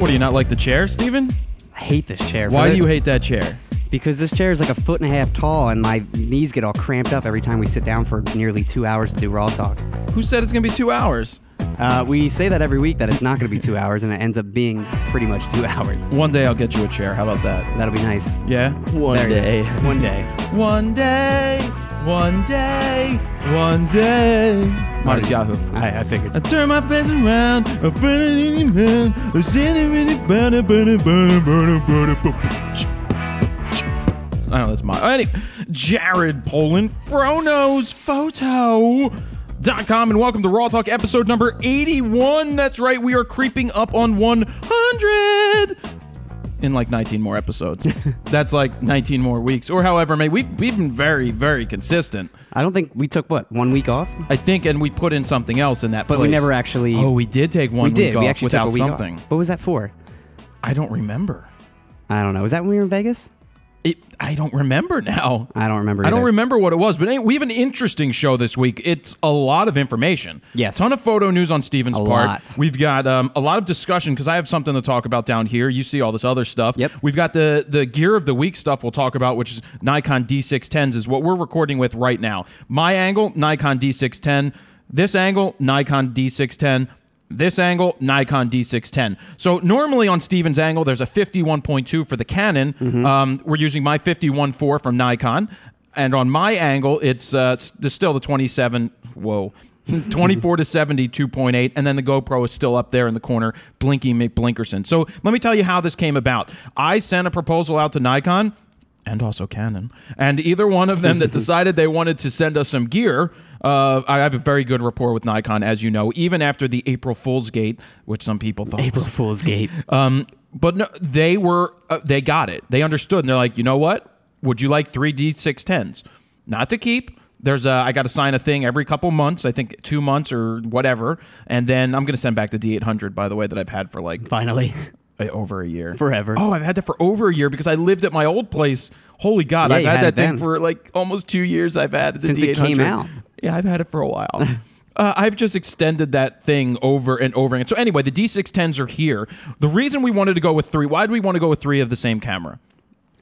What do you not like the chair, Stephen? I hate this chair. Why do you hate that chair? Because this chair is like a foot and a half tall, and my knees get all cramped up every time we sit down for nearly two hours to do raw talk. Who said it's gonna be two hours? Uh, we say that every week that it's not going to be two hours, and it ends up being pretty much two hours. One day I'll get you a chair. How about that? That'll be nice. Yeah. One There it day. One day. One day, one day, one day. Minus Yahoo. I, I figured. I turn my face around, I find it in your hand, I see it in it, burn burn burn burn burn I know that's my. Anyway, Jared Polin, Frono's Photo. Dot com and welcome to Raw Talk episode number 81. That's right, we are creeping up on 100 in like 19 more episodes. That's like 19 more weeks, or however many. We've, we've been very, very consistent. I don't think we took what one week off, I think, and we put in something else in that but we never actually. Oh, we did take one we did. week off we actually without took a week something. Off. What was that for? I don't remember. I don't know. Was that when we were in Vegas? It, I don't remember now. I don't remember. I don't remember what it was, but anyway, we have an interesting show this week. It's a lot of information. Yes. ton of photo news on Stephen's A part. lot. We've got um, a lot of discussion because I have something to talk about down here. You see all this other stuff. Yep. We've got the the gear of the week stuff we'll talk about, which is Nikon D610s, is what we're recording with right now. My angle, Nikon D610. This angle, Nikon D610. This angle, Nikon D610. So normally on Stephen's angle, there's a 51.2 for the Canon. Um, we're using my 51.4 from Nikon, and on my angle, it's uh, it's still the 27. Whoa. 24 to 70 2.8 and then the GoPro is still up there in the corner blinky McBlinkerson. So let me tell you how this came about. I sent a proposal out to Nikon and also Canon. And either one of them that decided they wanted to send us some gear, uh, I have a very good rapport with Nikon, as you know, even after the April Fool's Gate, which some people thought April was Fool's Gate. um, but no, they were uh, they got it. They understood, and they're like, you know what? Would you like three D six tens? Not to keep. There's a I got to sign a thing every couple months. I think two months or whatever, and then I'm gonna send back the D eight hundred. By the way, that I've had for like Finally, uh, over a year. Forever. Oh, I've had that for over a year because I lived at my old place. Holy God, Yeah, I've had, had that it thing then. for like almost two years. I've had the Since it came D800. out. Yeah, I've had it for a while. Uh, I've just extended that thing over and over again. So anyway, the D610s are here. The reason we wanted to go with three, why do we want to go with three of the same camera?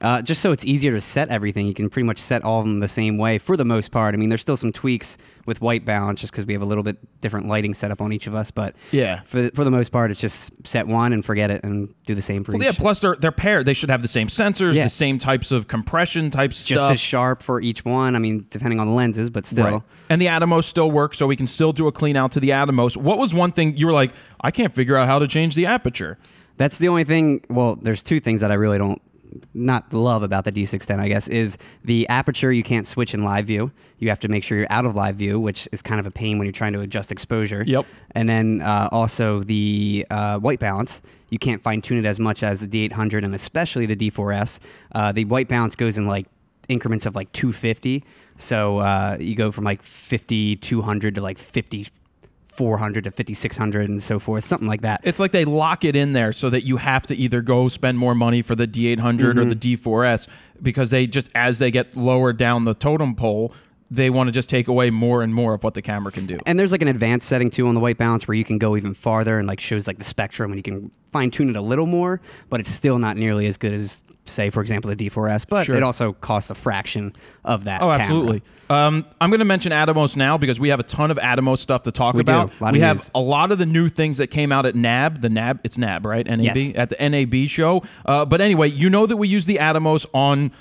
Uh, just so it's easier to set everything, you can pretty much set all of them the same way for the most part. I mean, there's still some tweaks with white balance just because we have a little bit different lighting setup on each of us, but Yeah. for the, for the most part, it's just set one and forget it and do the same for Well, each. yeah, plus they're they're paired. They should have the same sensors, Yeah. the same types of compression types, just stuff. as sharp for each one. I mean, depending on the lenses, but still. Right. And the Atomos still works, so we can still do a clean out to the Atomos. What was one thing you were like, I can't figure out how to change the aperture? That's the only thing. Well, there's two things that I really don't not love about the D610, I guess, is the aperture you can't switch in live view. You have to make sure you're out of live view, which is kind of a pain when you're trying to adjust exposure. Yep. And then uh, also the uh, white balance. You can't fine tune it as much as the D800 and especially the D4S. Uh, the white balance goes in like increments of like 250. So uh, you go from like 50, 200 to like 50, 400 to 5600 and so forth, something like that. It's like they lock it in there so that you have to either go spend more money for the D800 or the mm-hmm. D4S because they just, as they get lower down the totem pole, they want to just take away more and more of what the camera can do. And there's like an advanced setting too on the white balance where you can go even farther and like shows like the spectrum and you can fine tune it a little more, but it's still not nearly as good as say for example the D4S. But Sure. it also costs a fraction of that. Oh, absolutely. Um, I'm going to mention Atomos now because we have a ton of Atomos stuff to talk We do. about. A lot of we have news. a lot of the new things that came out at NAB. The NAB, it's NAB, right? NAB Yes. at the NAB show. Uh, but anyway, you know that we use the Atomos on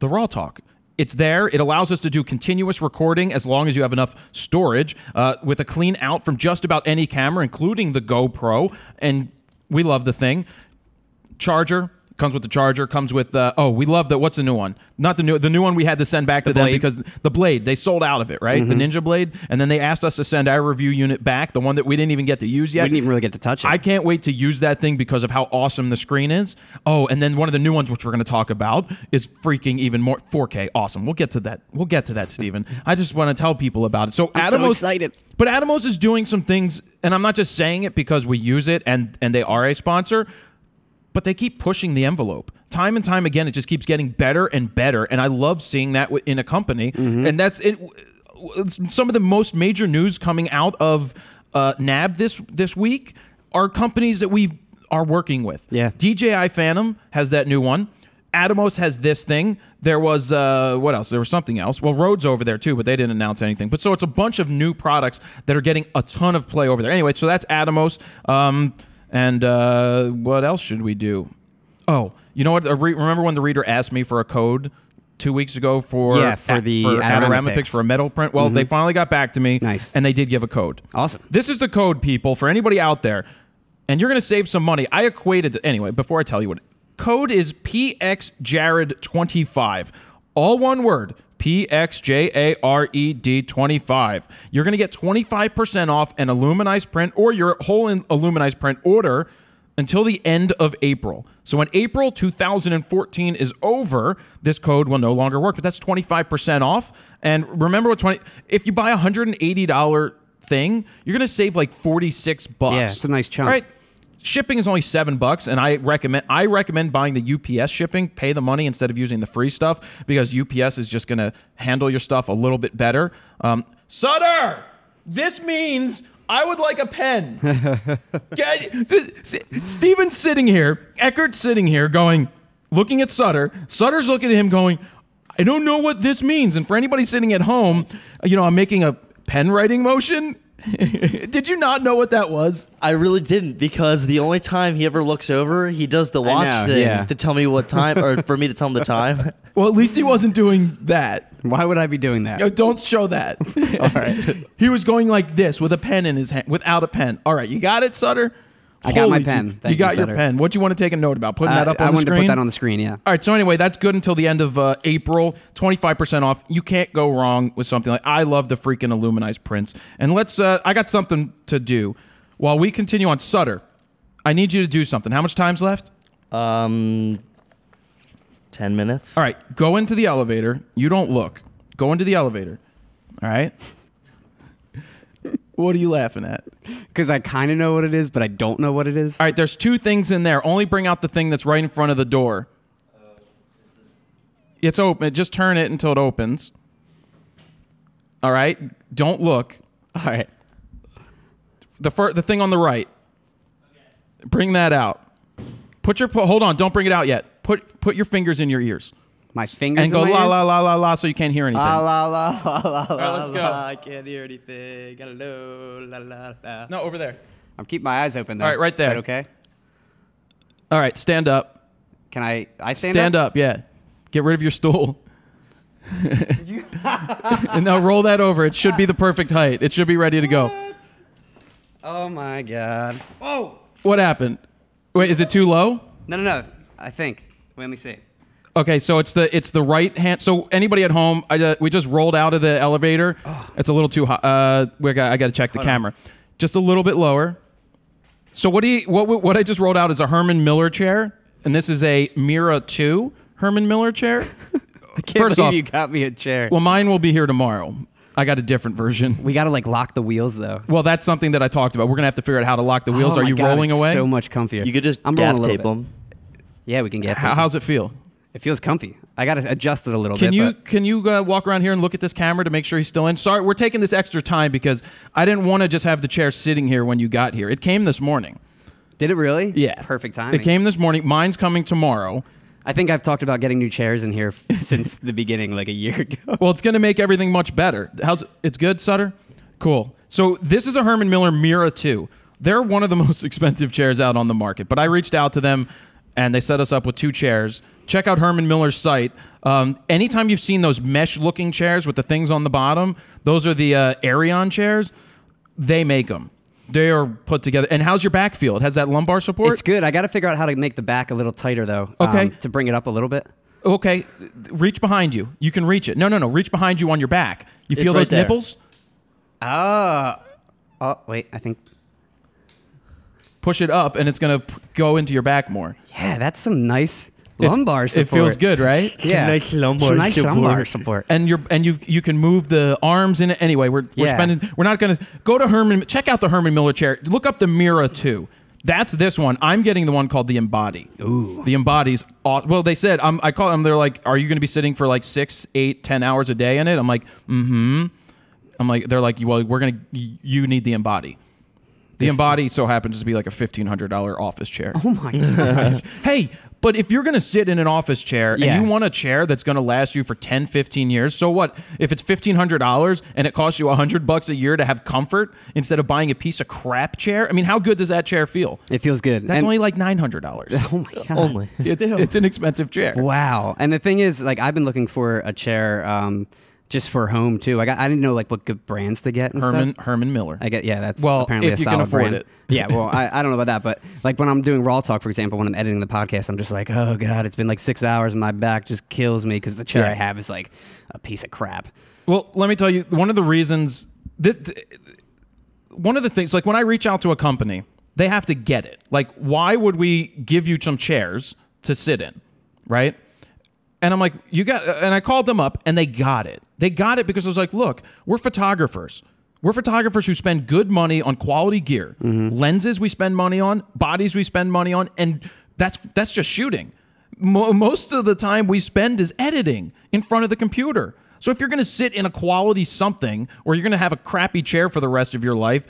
the Raw Talk. It's there. It allows us to do continuous recording as long as you have enough storage uh, with a clean out from just about any camera, including the GoPro. And we love the thing. Charger comes with the charger. Comes with uh, oh, we love that. What's the new one? Not the new. The new one we had to send back to them because the blade they sold out of it, right? The Ninja Blade, and then they asked us to send our review unit back, the one that we didn't even get to use yet. We didn't even really get to touch it. I can't wait to use that thing because of how awesome the screen is. Oh, and then one of the new ones, which we're going to talk about, is freaking even more 4K. Awesome. We'll get to that. We'll get to that, Stephen. I just want to tell people about it. So I'm so excited. but Atomos is doing some things, and I'm not just saying it because we use it and and they are a sponsor, but they keep pushing the envelope. Time and time again, it just keeps getting better and better, and I love seeing that in a company. And that's it. Some of the most major news coming out of uh, NAB this this week are companies that we've are working with. Yeah. DJI Phantom has that new one. Atomos has this thing. There was uh, what else? There was something else. Well, RODE's over there too, but they didn't announce anything. But so it's a bunch of new products that are getting a ton of play over there. Anyway, so that's Atomos. Um, and uh, what else should we do? Oh, you know what? Re- remember when the reader asked me for a code two weeks ago for Yeah, for the for Adorama Pix. for a metal print? Well, they finally got back to me. Nice. And they did give a code. Awesome. This is the code, people, for anybody out there, and you're going to save some money. I equated anyway. Before I tell you what code is, PXJared25, all one word. P X J A R E D 25. You're going to get 25% off an aluminized print or your whole in- aluminized print order until the end of April. So when April 2014 is over, this code will no longer work, but that's 25% off. And remember what 20 if you buy a $180 thing, you're going to save like 46 bucks. Yeah, it's a nice chunk. Right? Shipping is only 7 bucks and I recommend I recommend buying the UPS shipping, pay the money instead of using the free stuff because UPS is just going to handle your stuff a little bit better. Um, Sutter, this means I would like a pen. Stephen's sitting here, Eckert's sitting here going, looking at Sutter. Sutter's looking at him going, I don't know what this means. And for anybody sitting at home, you know, I'm making a pen writing motion. Did you not know what that was? I really didn't because the only time he ever looks over, he does the watch know, thing yeah. to tell me what time or for me to tell him the time. Well, at least he wasn't doing that. Why would I be doing that? Yo, don't show that. All right. he was going like this with a pen in his hand, without a pen. All right, you got it, Sutter? I got my pen. Thank you got you, your Sutter. pen. What do you want to take a note about? Putting that Uh, up on I the wanted to put that on the screen. Yeah. All right, so anyway, that's good until the end of uh, April. 25% off. You can't go wrong with something like I love the freaking aluminized prints. And let's uh, I got something to do. While we continue on Sutter, I need you to do something. How much time's left? Um, ten minutes. All right, go into the elevator. You don't look. Go into the elevator. All right? What are you laughing at? Because I kind of know what it is, but I don't know what it is. All right, there's two things in there. Only bring out the thing that's right in front of the door. It's open. Just turn it until it opens. All right. Don't look. All right. The fir- the thing on the right. Bring that out. Put your pu- hold on. Don't bring it out yet. Put put your fingers in your ears My fingers and go in my la ears? la la la la so you can't hear anything. La la la la la right, let's go. la. I can't hear anything. Hello, la la la. No, over there. I'm keeping my eyes open though. All right, right Is that there. okay. All right, stand up. Can I? I stand, Stand, up? Yeah. Get rid of your stool. and now roll that over. It should be the perfect height. It should be ready to go. Oh my god. Whoa! What happened? Wait, is it too low? No, no, no. I think. Wait, let me see. Okay, so it's the it's the right hand. So anybody at home, I uh, we just rolled out of the elevator. It's a little too high. Uh, we got, I got to check the camera. Just a little bit lower. So what do you what what I just rolled out is a Herman Miller chair, and this is a Mira Two Herman Miller chair. Can't First believe off, you got me a chair. well, mine will be here tomorrow. I got a different version. we gotta like lock the wheels though. Well, that's something that I talked about. We're gonna have to figure out how to lock the wheels. Oh Are my you God, rolling it's away? So much comfier. You could just I'm rolling gaff a tape bit. them. Yeah, we can get. How, how's it feel? It feels comfy. I gotta adjust it a little Can bit. you can you uh, walk around here and look at this camera to make sure he's still in? Sorry, we're taking this extra time because I didn't want to just have the chair sitting here when you got here. It came this morning. Did it really? Yeah, Perfect timing. It came this morning. Mine's coming tomorrow. I think I've talked about getting new chairs in here f- since the beginning, like a year ago. Well, it's going to make everything much better. How's it's good, Sutter? Cool. So this is a Herman Miller Mira 2. They're one of the most expensive chairs out on the market, but I reached out to them and they set us up with two chairs. Check out Herman Miller's site. Um, anytime you've seen those mesh-looking chairs with the things on the bottom, those are the uh, Aeron chairs. They make them. They are put together. And how's your back feel? It has that lumbar support. It's good. I got to figure out how to make the back a little tighter though. um, Okay. to bring it up a little bit. Okay, reach behind you. You can reach it. No, no, no. Reach behind you on your back. You It's feel right those there. nipples? Oh. Oh wait, I think. Push it up, and it's gonna p- go into your back more. Yeah, that's some nice lumbar support. It feels good, right? Yeah, Nice lumbar nice support. lumbar support. And you're and you you can move the arms in it. Anyway, we're we're Yeah. spending. We're not gonna go to Herman. Check out the Herman Miller chair. Look up the Mira two. That's this one. I'm getting the one called the Embody. Ooh. The Embody's aw- well. They said I'm, I call them. They're like, are you going to be sitting for like six, eight, ten hours a day in it? I'm like, mm-hmm. I'm like, they're like, well, we're gonna. You need the Embody. The Embody so happens to be like a fifteen hundred dollar office chair. Oh my god. hey, but if you're going to sit in an office chair Yeah. and you want a chair that's going to last you for 10, 15 years, so what? If it's $1,500 and it costs you 100 bucks a year to have comfort instead of buying a piece of crap chair, I mean, how good does that chair feel? It feels good. That's And- only like $900. Oh my god. Only. It- it's an expensive chair. Wow. And the thing is, like, I've been looking for a chair um, just for home too. I got, I didn't know like what good brands to get and Herman stuff. Herman Miller. I get yeah, that's Well, apparently if a you can solid afford brand. it. Yeah, well, I, I don't know about that, but like when I'm doing raw talk, for example, when I'm editing the podcast, I'm just like, oh god, it's been like six hours, and my back just kills me because the chair Yeah. I have is like a piece of crap. Well, let me tell you, one of the reasons that one of the things, like when I reach out to a company, they have to get it. Like, why would we give you some chairs to sit in, right? And I'm like, you got, uh, and I called them up and they got it. They got it because I was like, look, we're photographers. We're photographers who spend good money on quality gear, mm-hmm. lenses we spend money on, bodies we spend money on, and that's that's just shooting. Mo- most of the time we spend is editing in front of the computer. So if you're going to sit in a quality something, or you're going to have a crappy chair for the rest of your life,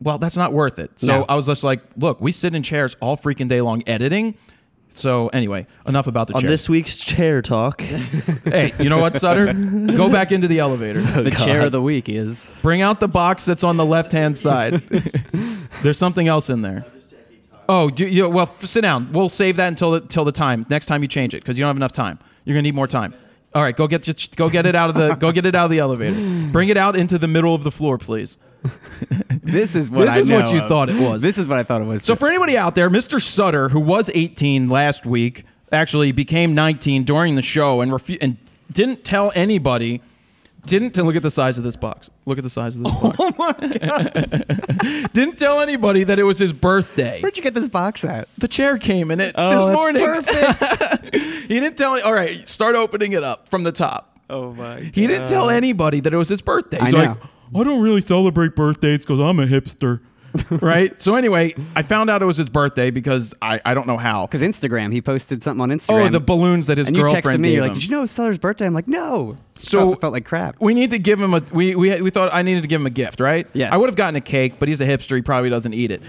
well, that's not worth it. So No. I was just like, look, we sit in chairs all freaking day long editing. So anyway, enough about the chair. On chair. this week's chair talk, hey, you know what, Sutter? Go back into the elevator. the chair of the week is Bring out the box that's on the left hand side. There's something else in there. Oh, do you, well, f- sit down. We'll save that until the, till the time. Next time you change it because you don't have enough time. You're gonna need more time. All right, go get just go get it out of the go get it out of the elevator. Bring it out into the middle of the floor, please. This is what This I is what you of. thought it was. This is what I thought it was. So for anybody out there, Mr. Sutter, who was 18 last week, actually became 19 during the show and refu- and didn't tell anybody. Didn't look at the size of this box. Look at the size of this oh box. Oh my god! didn't tell anybody that it was his birthday. where'd you get this box at? The chair came in it Oh, this morning. perfect. he didn't tell. All right, start opening it up from the top. Oh my. God. He didn't tell anybody that it was his birthday. I know. like, I don't really celebrate birthdays because I'm a hipster. right? So anyway, I found out it was his birthday because I, I don't know how. Because Instagram, he posted something on oh, Instagram. Oh, the balloons that his and you texted me. You're like, did you know it's Seller's birthday? I'm like, no. So- felt, felt like crap. we need to give him a we, we we thought I needed to give him a gift, right? Yes. I would have gotten a cake, but he's a hipster. He probably doesn't eat it.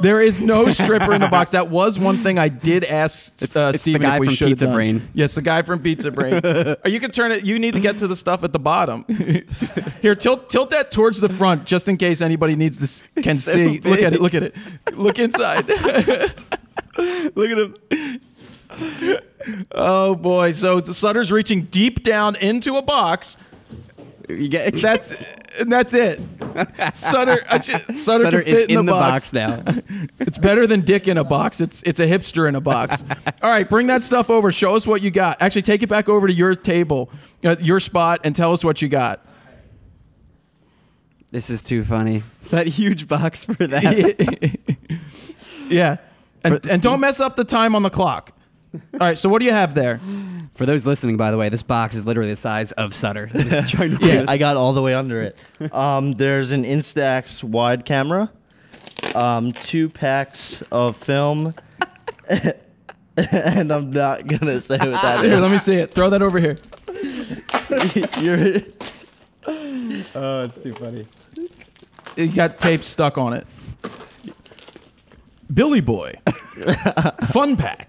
There is no stripper in the box. That was one thing I did ask uh, it's Stephen guy if we from should have Pizza done. Brain. Yes, the guy from Pizza Brain. or you can turn it. You need to get to the stuff at the bottom. Here, tilt tilt that towards the front, just in case anybody needs to s- can so see. Look at it. Look at it. Look inside. Look at him. oh boy! So Sutter's reaching deep down into a box. You get That's and that's it. Sutter, I ju- Sutter, Sutter is in, in the, the box. box now. It's better than Dick in a box. It's it's a hipster in a box. All right, bring that stuff over. Show us what you got. Actually, take it back over to your table, uh, your spot, and tell us what you got. This is too funny. That huge box for that. yeah, and and don't mess up the time on the clock. All right, so what do you have there? For those listening, by the way, this box is literally the size of Sutter. Trying to yeah, I got all the way under it. Um, there's an Instax wide camera, um, two packs of film, and I'm not gonna say what that Here, is. let me see it. Throw that over here. You're, Oh, it's too funny. You got tape stuck on it. Billy Boy, Fun Pack.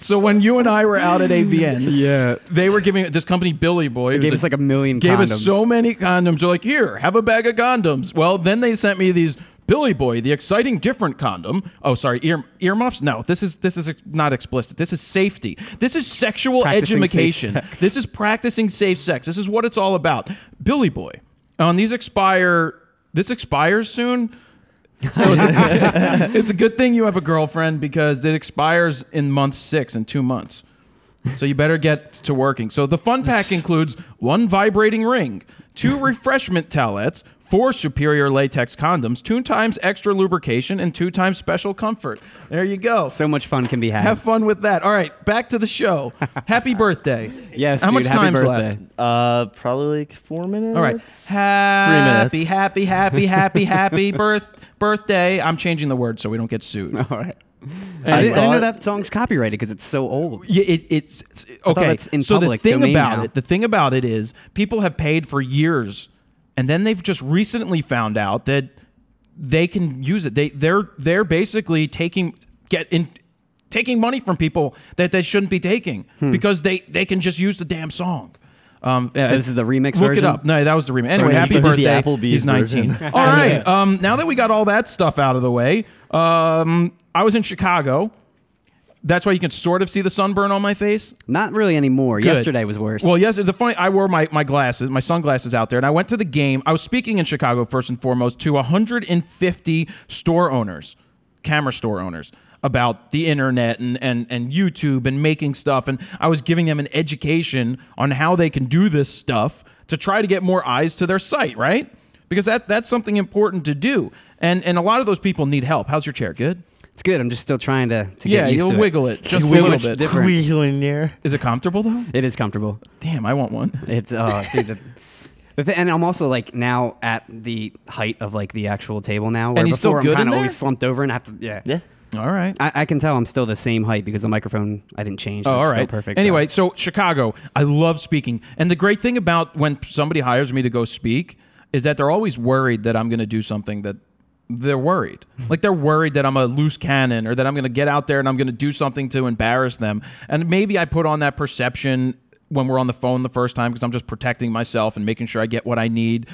So when you and I were out at AVN, Yeah. they were giving this company Billy Boy They gave us like a million gave condoms. us so many condoms. They're like, here, have a bag of condoms. Well, then they sent me these Billy Boy, the exciting different condom. Oh, sorry, ear earmuffs. No, this is this is not explicit. This is safety. This is sexual Practicing education. This is practicing safe sex. This is what it's all about. Billy Boy. On and these expire. This expires soon. So it's a, it's a good thing you have a girlfriend because it expires in month six in two months. So you better get to working. So the fun pack includes one vibrating ring, two refreshment towelettes, four superior latex condoms, two times extra lubrication, and two times special comfort. There you go. So much fun can be had. Have fun with that. All right, back to the show. Happy birthday. Yes, How dude, much happy time's birthday. left? uh, probably like four minutes. All right. Happy, minutes. happy, happy, happy, happy birth birthday. I'm changing the word so we don't get sued. All right. And I, didn't, I didn't know that song's copyrighted because it's so old. Yeah, it, it's, it's okay. it's in so the thing about now. it, the thing about it is, people have paid for years, and then they've just recently found out that they can use it. They they're they're basically taking get in taking money from people that they shouldn't be taking because they they can just use the damn song. Um, Hmm. So this is the remix Look version? it up. No, that was the remix. Anyway, happy with the birthday. Applebee's He's 19. all right. Um, now that we got all that stuff out of the way, um, I was in Chicago. That's why you can sort of see the sunburn on my face. Not really anymore. Good. Yesterday was worse. Well, yes. The funny, I wore my, my glasses, my sunglasses out there, and I went to the game. I was speaking in Chicago first and foremost to 150 store owners, camera store owners, about the internet and, and, and YouTube and making stuff. And I was giving them an education on how they can do this stuff to try to get more eyes to their site, right? Because that, that's something important to do. And, and a lot of those people need help. How's your chair? Good? It's good. I'm just still trying to, to Yeah, get used you'll to wiggle it. it just It's a little much bit. different. Wheeling there. Is it comfortable though? It is comfortable. Damn, I want one. It's uh, dude. The, the thi- and I'm also like now at the height of like the actual table now. Where he's still before good I'm in kind of there? always slumped over and have to. Yeah. Yeah. All right. I, I can tell I'm still the same height because the microphone I didn't change. Oh, and it's all still right. perfect. so- Anyway, so Chicago, I love speaking, and the great thing about when somebody hires me to go speak is that they're always worried that I'm going to do something that they're worried. like they're worried that I'm a loose cannon or that I'm going to get out there and I'm going to do something to embarrass them. And maybe I put on that perception when we're on the phone the first time because I'm just protecting myself and making sure I get what I need.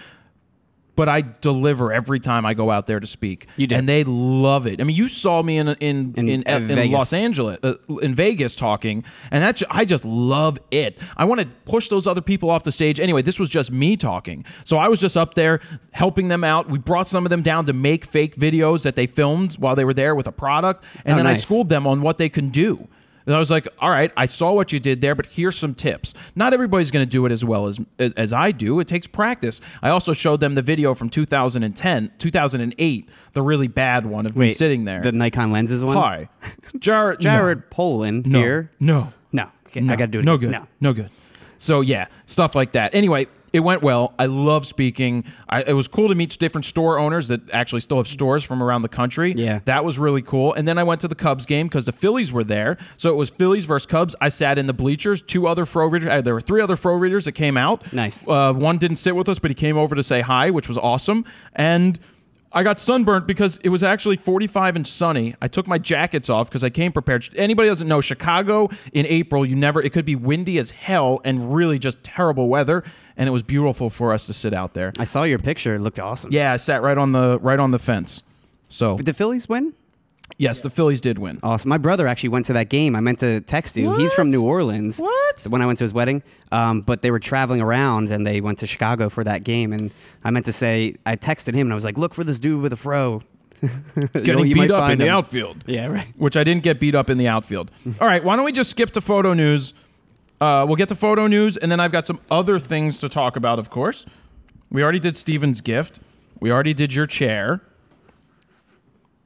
But I deliver every time I go out there to speak. You do. and they love it. I mean, you saw me in in in, In, in, uh, in Los Angeles, uh, in Vegas, talking, and that I just love it. I want to push those other people off the stage. Anyway, this was just me talking, so I was just up there helping them out. We brought some of them down to make fake videos that they filmed while they were there with a product, and Oh, then I schooled them on what they can do. And I was like, all right, I saw what you did there, but here's some tips. Not everybody's going to do it as well as, as as I do. It takes practice. I also showed them the video from 2010, 2008, the really bad one of me sitting there. The Nikon lenses one. Hi, Jared. Jared Polin no, here. No, No. Okay, no, I got to do it. No again. good. No. no good. So yeah, stuff like that. Anyway, it went well. I love speaking. I, it was cool to meet different store owners that actually still have stores from around the country. Yeah. that was really cool. And then I went to the Cubs game because the Phillies were there. So it was Phillies versus Cubs. I sat in the bleachers. Two other fro readers. Uh, there were three other fro readers that came out. Nice. Uh, one didn't sit with us, but he came over to say hi, which was awesome. And I got sunburnt because it was actually 45 and sunny. I took my jackets off because I came prepared. Anybody doesn't know Chicago in April, you never it could be windy as hell and really just terrible weather and it was beautiful for us to sit out there. I saw your picture. It looked awesome. Yeah, I sat right on the right on the fence. So, Did the Phillies win? yes, the Phillies did win. Awesome. My brother actually went to that game. I meant to text you. He's from New Orleans. What? When I went to his wedding, um, but they were traveling around and they went to Chicago for that game. And I meant to say, I texted him and I was like, "Look for this dude with a fro." Getting You beat up in find the outfield. Yeah, right. which I didn't get beat up in the outfield. All right, why don't we just skip to photo news? Uh, we'll get to photo news, and then I've got some other things to talk about. Of course, we already did Stephen's gift. We already did your chair.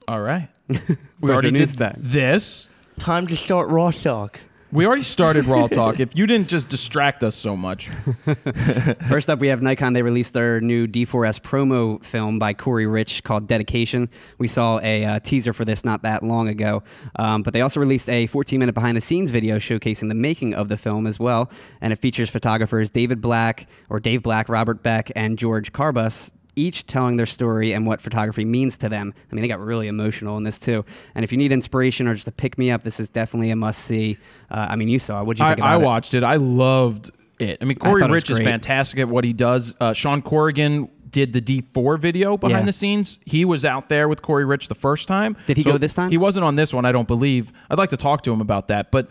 All right, we already did that. this. Time to start Raw Talk. We already started Raw Talk. If you didn't just distract us so much, First up, we have Nikon. They released their new D4S promo film by Corey Rich called Dedication. We saw a uh, teaser for this not that long ago, um, but they also released a 14 minute behind the scenes video showcasing the making of the film as well. And it features photographers David Black, or Dave Black, Robert Beck, and George Carbus. Each telling their story and what photography means to them. I mean, they got really emotional in this too. And if you need inspiration or just to pick me up, this is definitely a must see. Uh, I mean, you saw. What'd you I, think about I watched it. I loved it. I mean, Corey it was Rich is fantastic at what he does. Uh, Sean Corrigan did the D4 video behind Yeah. the scenes. He was out there with Corey Rich the first time. Did he go this time? He wasn't on this one, I don't believe. I'd like to talk to him about that. But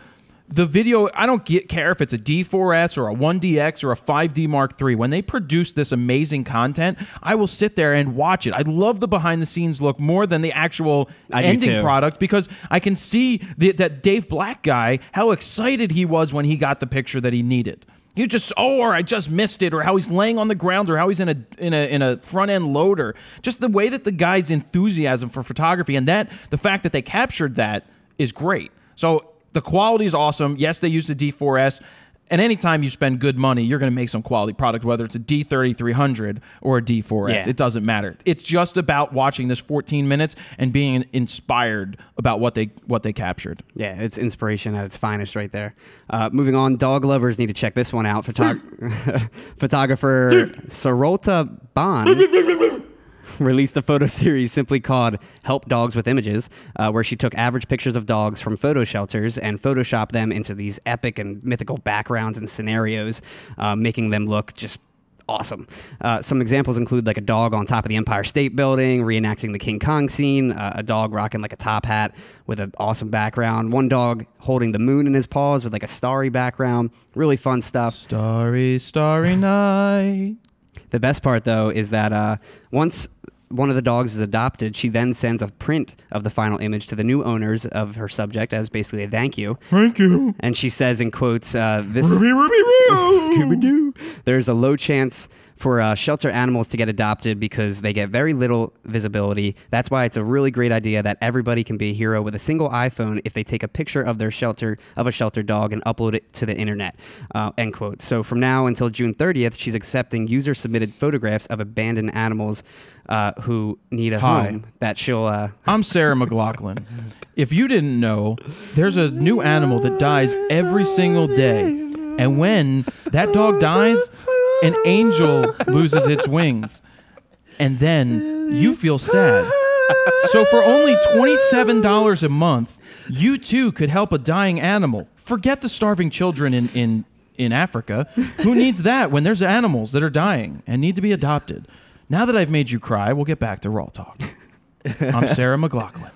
the video, I don't get, care if it's a D4S or a 1DX or a 5D Mark III. When they produce this amazing content, I will sit there and watch it. I love the behind the scenes look more than the actual I ending product because I can see the, that Dave Black guy, how excited he was when he got the picture that he needed. You just oh, or I just missed it, or how he's laying on the ground, or how he's in a in a in a front end loader. Just the way that the guy's enthusiasm for photography and that the fact that they captured that is great. So the quality is awesome. Yes, they use the D4S. And anytime you spend good money, you're going to make some quality product, whether it's a D3300 or a D4S. Yeah. It doesn't matter. It's just about watching this 14 minutes and being inspired about what they what they captured. Yeah, it's inspiration at its finest right there. Uh, moving on, dog lovers need to check this one out. Photog- photographer Sarolta Bán. released a photo series simply called Help Dogs with Images, uh, where she took average pictures of dogs from photo shelters and photoshopped them into these epic and mythical backgrounds and scenarios, uh, making them look just awesome. Uh, some examples include like a dog on top of the Empire State Building, reenacting the King Kong scene, uh, a dog rocking like a top hat with an awesome background, one dog holding the moon in his paws with like a starry background. Really fun stuff. Starry, starry night. The best part, though, is that uh, once one of the dogs is adopted, she then sends a print of the final image to the new owners of her subject as basically a thank you. Thank you. And she says in quotes, uh, "This Ruby, Ruby, Roo. Scooby-Doo. There's a low chance for uh, shelter animals to get adopted because they get very little visibility. That's why it's a really great idea that everybody can be a hero with a single iPhone if they take a picture of their shelter of a shelter dog and upload it to the internet. Uh, end quote. So from now until June 30th, she's accepting user submitted photographs of abandoned animals uh, who need a Hi. home that she'll. Uh, I'm Sarah McLachlan. If you didn't know, there's a new animal that dies every single day. And when that dog dies, an angel loses its wings. And then you feel sad. So for only $27 a month, you too could help a dying animal. Forget the starving children in, in, in Africa. Who needs that when there's animals that are dying and need to be adopted? Now that I've made you cry, we'll get back to Raw Talk. I'm Sarah McLachlan,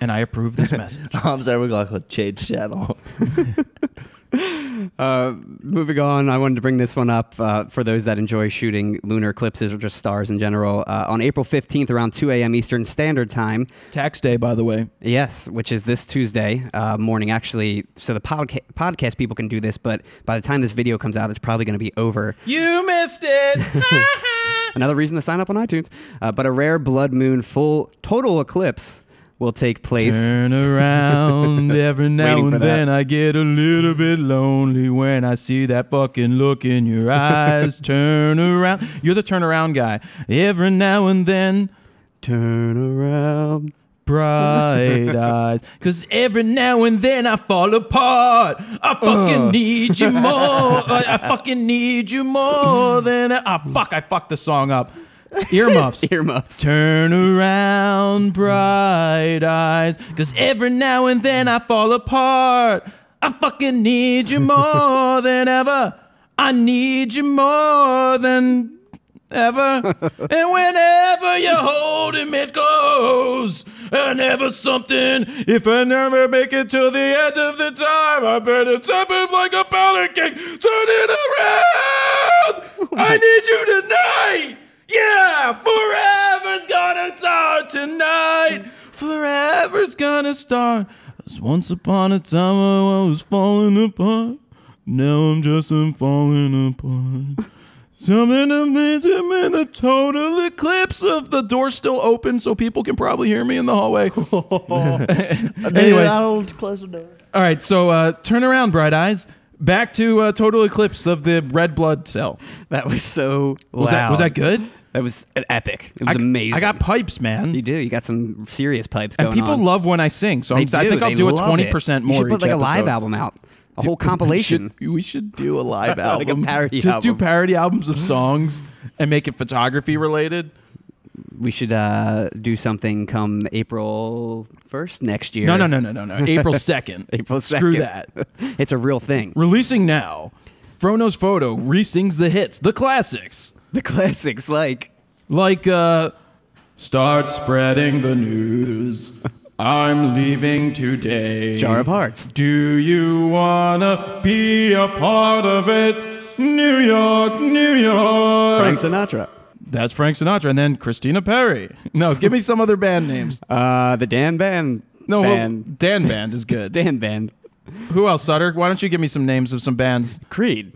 and I approve this message. I'm Sarah McLachlan. Change channel. Uh, moving on, I wanted to bring this one up uh, for those that enjoy shooting lunar eclipses or just stars in general. Uh, on April 15th, around 2 a.m. Eastern Standard Time, Tax day, by the way. yes, which is this Tuesday uh, morning, actually. So the podca- podcast people can do this, but by the time this video comes out, it's probably going to be over. You missed it. Another reason to sign up on iTunes. Uh, but a rare blood moon full total eclipse will take place. Turn around every now and then. I get a little bit lonely when I see that fucking look in your eyes. Turn around. You're the turnaround guy. Every now and then. Turn around. bright eyes. Cause every now and then I fall apart. I fucking uh. need you more. I, I fucking need you more than I, oh fuck, I fucked the song up. Earmuffs. Earmuffs. Turn around, bright eyes. Cause every now and then I fall apart. I fucking need you more than ever. I need you more than ever. and whenever you're holding me close, I never something. If I never make it till the end of the time, I better step it like a powder cake. Turn it around. I need you tonight. Yeah, forever's gonna start tonight. Forever's gonna start. 'Cause once upon a time I was falling apart. Now I'm just I'm falling apart. Something of this I'm in the total eclipse of the door still open, so people can probably hear me in the hallway. anyway, I'll close the door. all right, so uh, turn around, bright eyes. Back to uh, total eclipse of the red blood cell. That was so Was that was that good? That was epic. It was I, amazing. I got pipes, man. You do. You got some serious pipes and people on. love when I sing, so I'm, I think I'll They do a twenty percent You more. should put like a live album out, a whole compilation. We should, we should do a live album. Like a album, parody Just do parody albums of songs and make it photography related. we should uh, do something come April first next year. No, no, no, no, no, no. April second. April 2nd. Screw that. It's a real thing. Releasing now. FroKnowsPhoto re-sings the hits, the classics, The classics, like like uh, "Start spreading the news." I'm leaving today. Jar of Hearts. Do you wanna be a part of it? New York, New York. Frank Sinatra. That's Frank Sinatra, and then Christina Perri. No, give me some other band names. Uh, the Dan Band. No, well, Dan Band is good. Dan Band. Who else, Sutter? Why don't you give me some names of some bands? Creed.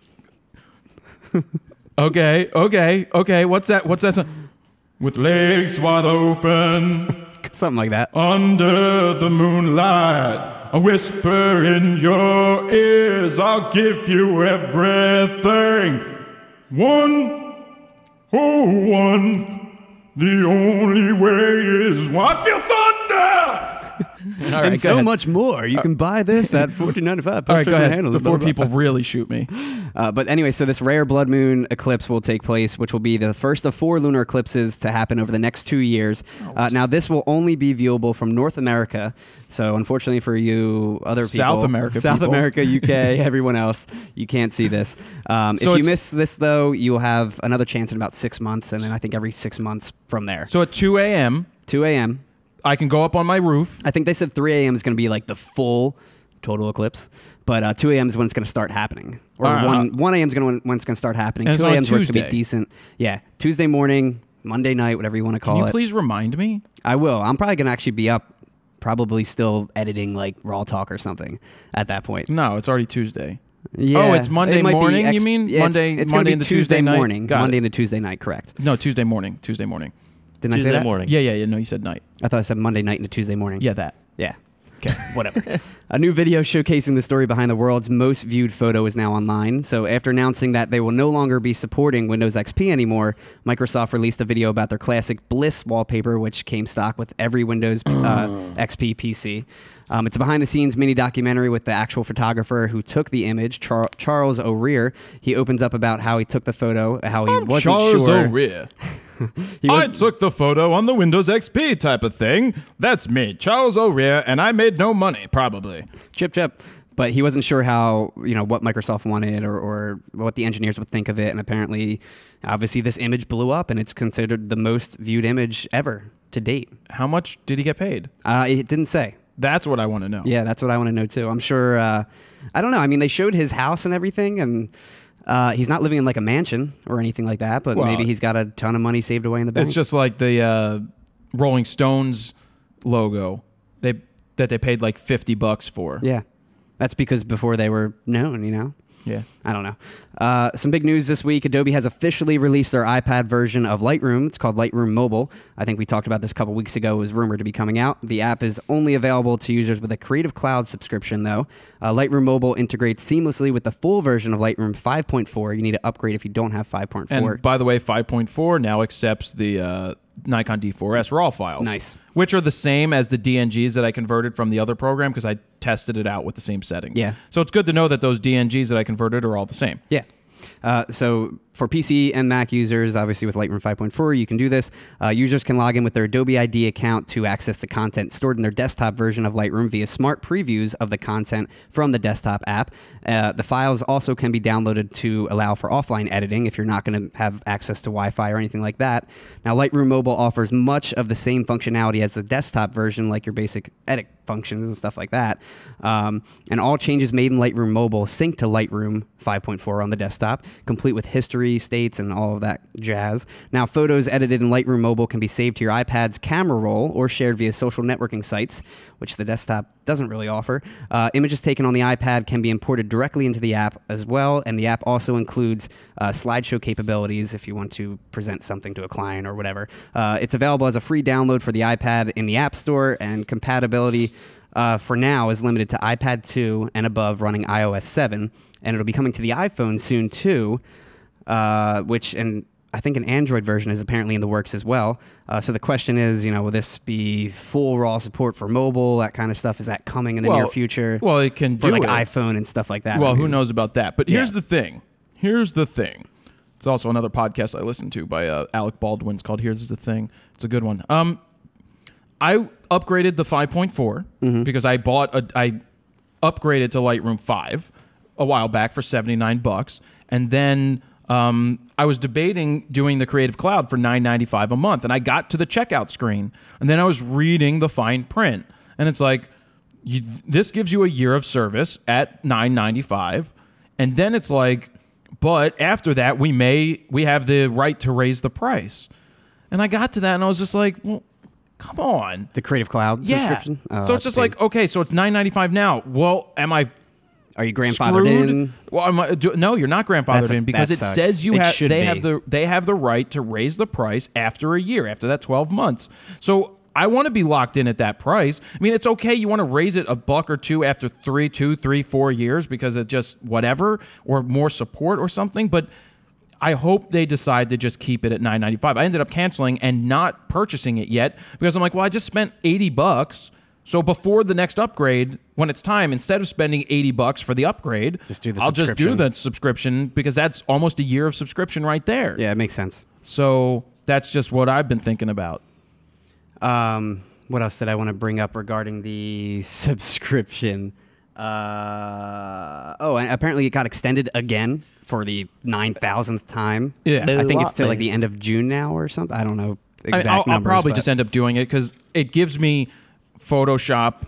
Okay, okay, okay. What's that? What's that? Song? With legs wide open Something like that. under the moonlight, a whisper in your ears. I'll give you everything. One, oh, one. The only way is one. I feel thunder. Right, and so ahead. much more. You can buy this at fourteen ninety five. All right, go ahead before people really shoot me. Uh, but anyway, so this rare blood moon eclipse will take place, which will be the first of four lunar eclipses to happen over the next two years. Oh, Uh, now, this will only be viewable from North America. So, unfortunately for you, other people, South America South people. America, UK, everyone else, you can't see this. Um, So if you miss this, though, you'll have another chance in about six months, and then I think every six months from there. So at 2 a.m., 2 a.m. I can go up on my roof. I think they said 3 a.m. is going to be like the full total eclipse, but uh, 2 a.m. is when it's going to start happening. Or right, 1, uh, 1 a.m. is going to when it's going to start happening. 2 a.m. is it's going to be decent. Yeah, Tuesday morning, Monday night, whatever you want to call it. Can you it. please remind me? I will. I'm probably going to actually be up, probably still editing like Raw Talk or something at that point. No, it's already Tuesday. Yeah, Oh, it's Monday it morning, you mean? yeah, Monday- it's, gonna Monday be Tuesday Tuesday night? morning. Monday it. into Tuesday night, correct. No, Tuesday morning. Tuesday morning. Didn't I say Tuesday that? morning. Yeah, yeah, yeah. No, you said night. I thought I said Monday night and a Tuesday morning. Yeah, that. Yeah. Okay, whatever. a new video showcasing the story behind the world's most viewed photo is now online. So, after announcing that they will no longer be supporting Windows XP anymore, Microsoft released a video about their classic Bliss wallpaper, which came stock with every Windows uh, XP PC. Um, it's a behind the scenes mini documentary with the actual photographer who took the image, Char- Charles O'Rear. He opens up about how he took the photo, how he wasn't Charles sure. O'Rear. He I took the photo on the Windows XP type of thing. That's me, Charles O'Rear, and I made no money, probably. chip chip but he wasn't sure how you know what microsoft wanted or, or what the engineers would think of it and apparently obviously this image blew up and it's considered the most viewed image ever to date How much did he get paid? uh, it didn't say That's what I want to know. yeah that's what i want to know too i'm sure uh, i don't know i mean they showed his house and everything and uh, he's not living in like a mansion or anything like that but Well, maybe he's got a ton of money saved away in the bank It's just like the uh, Rolling Stones logo. They that they paid like fifty bucks for. yeah that's because before they were known you know Yeah. I don't know. Uh, some big news this week. Adobe has officially released their iPad version of Lightroom. It's called Lightroom Mobile. I think we talked about this a couple weeks ago. It was rumored to be coming out. The app is only available to users with a Creative Cloud subscription, though. Uh, Lightroom Mobile integrates seamlessly with the full version of Lightroom 5.4. You need to upgrade if you don't have 5.4. And by the way, 5.4 now accepts the uh, Nikon D4S RAW files. Nice. Which are the same as the DNGs that I converted from the other program because I tested it out with the same settings. Yeah. So it's good to know that those DNGs that I converted are all the same. Yeah. Uh, so for PC and Mac users, obviously with Lightroom 5.4, you can do this. Uh, users can log in with their Adobe ID account to access the content stored in their desktop version of Lightroom via smart previews of the content from the desktop app. Uh, the files also can be downloaded to allow for offline editing if you're not going to have access to Wi-Fi or anything like that. Now, Lightroom Mobile offers much of the same functionality as the desktop version, like your basic edit functions and stuff like that. Um, and all changes made in Lightroom Mobile sync to Lightroom 5.4 on the desktop, complete with history, states, and all of that jazz. Now, photos edited in Lightroom Mobile can be saved to your iPad's camera roll or shared via social networking sites, which the desktop doesn't really offer. Uh, images taken on the iPad can be imported directly into the app as well, and the app also includes uh, slideshow capabilities if you want to present something to a client or whatever. Uh, it's available as a free download for the iPad in the App Store, and compatibility uh, for now is limited to iPad 2 and above running iOS 7, and it'll be coming to the iPhone soon too, uh, which and I think an Android version is apparently in the works as well. Uh, so the question is, you know, will this be full raw support for mobile? That kind of stuff is that coming in the near future? Well, it can for do like it. iPhone and stuff like that. Well, I who knows about that? But here's Yeah. the thing. Here's the thing. It's also another podcast I listen to by uh, Alec Baldwin. It's called "Here's the Thing." It's a good one. Um, I upgraded the 5.4 Mm-hmm. because I bought a I upgraded to Lightroom 5 a while back for 79 bucks, and then um, I was debating doing the Creative Cloud for 9.95 a month, and I got to the checkout screen, and then I was reading the fine print, and it's like you, this gives you a year of service at 9.95 and then it's like but after that we may we have the right to raise the price. And i got to that and i was just like well come on. The Creative Cloud yeah. subscription. Oh, so it's just a like okay so it's 9.95 now. Well am i are you grandfathered screwed? in? Well, am uh, do, no, you're not grandfathered a- in because it sucks. says you have they be. have the they have the right to raise the price after a year, after that 12 months. So I want to be locked in at that price. I mean, it's okay. You want to raise it a buck or two after three, two, three, four years because it just whatever or more support or something. But I hope they decide to just keep it at 9.95. I ended up canceling and not purchasing it yet because I'm like, well, I just spent 80 bucks. So before the next upgrade, when it's time, instead of spending 80 bucks for the upgrade, Just do the I'll just do the subscription because that's almost a year of subscription right there. Yeah, it makes sense. So that's just what I've been thinking about. Um, what else did I want to bring up regarding the subscription? Uh, oh, and apparently it got extended again for the nine thousandth time. Yeah. There's I a think it's till like the end of June now or something. I don't know I mean, exact I'll, I'll probably but- just end up doing it because it gives me Photoshop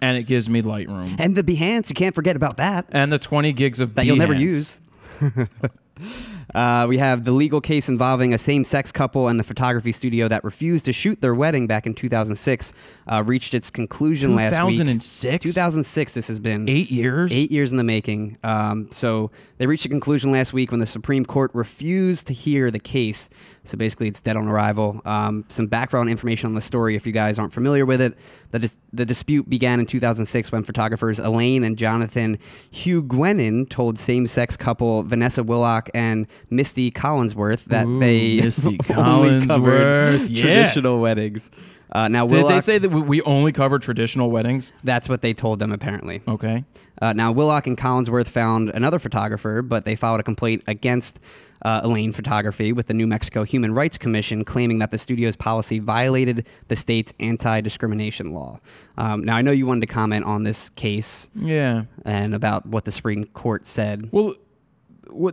and it gives me Lightroom and the Behance. You can't forget about that. and the 20 gigs of that you'll never use. uh, we have the legal case involving a same-sex couple and the photography studio that refused to shoot their wedding back in 2006 uh, reached its conclusion last week. 2006? 2006. This has been Eight years? Eight years in the making. Um, so they reached a conclusion last week when the Supreme Court refused to hear the case. So basically, it's dead on arrival. Um, some background information on the story, if you guys aren't familiar with it. The, dis- the dispute began in 2006 when photographers Elaine and Jonathan Huguenin told same-sex couple Vanessa Willock and Misty Collinsworth that Ooh, they Misty Collinsworth, yeah. traditional weddings. Uh, now, Did they say that we- only cover traditional weddings? that's what they told them apparently. Okay. Uh, now, Willock and Collinsworth found another photographer, but they filed a complaint against uh, Elaine Photography with the New Mexico Human Rights Commission, claiming that the studio's policy violated the state's anti discrimination law. Um, now, I know you wanted to comment on this case Yeah. and about what the Supreme Court said. Well,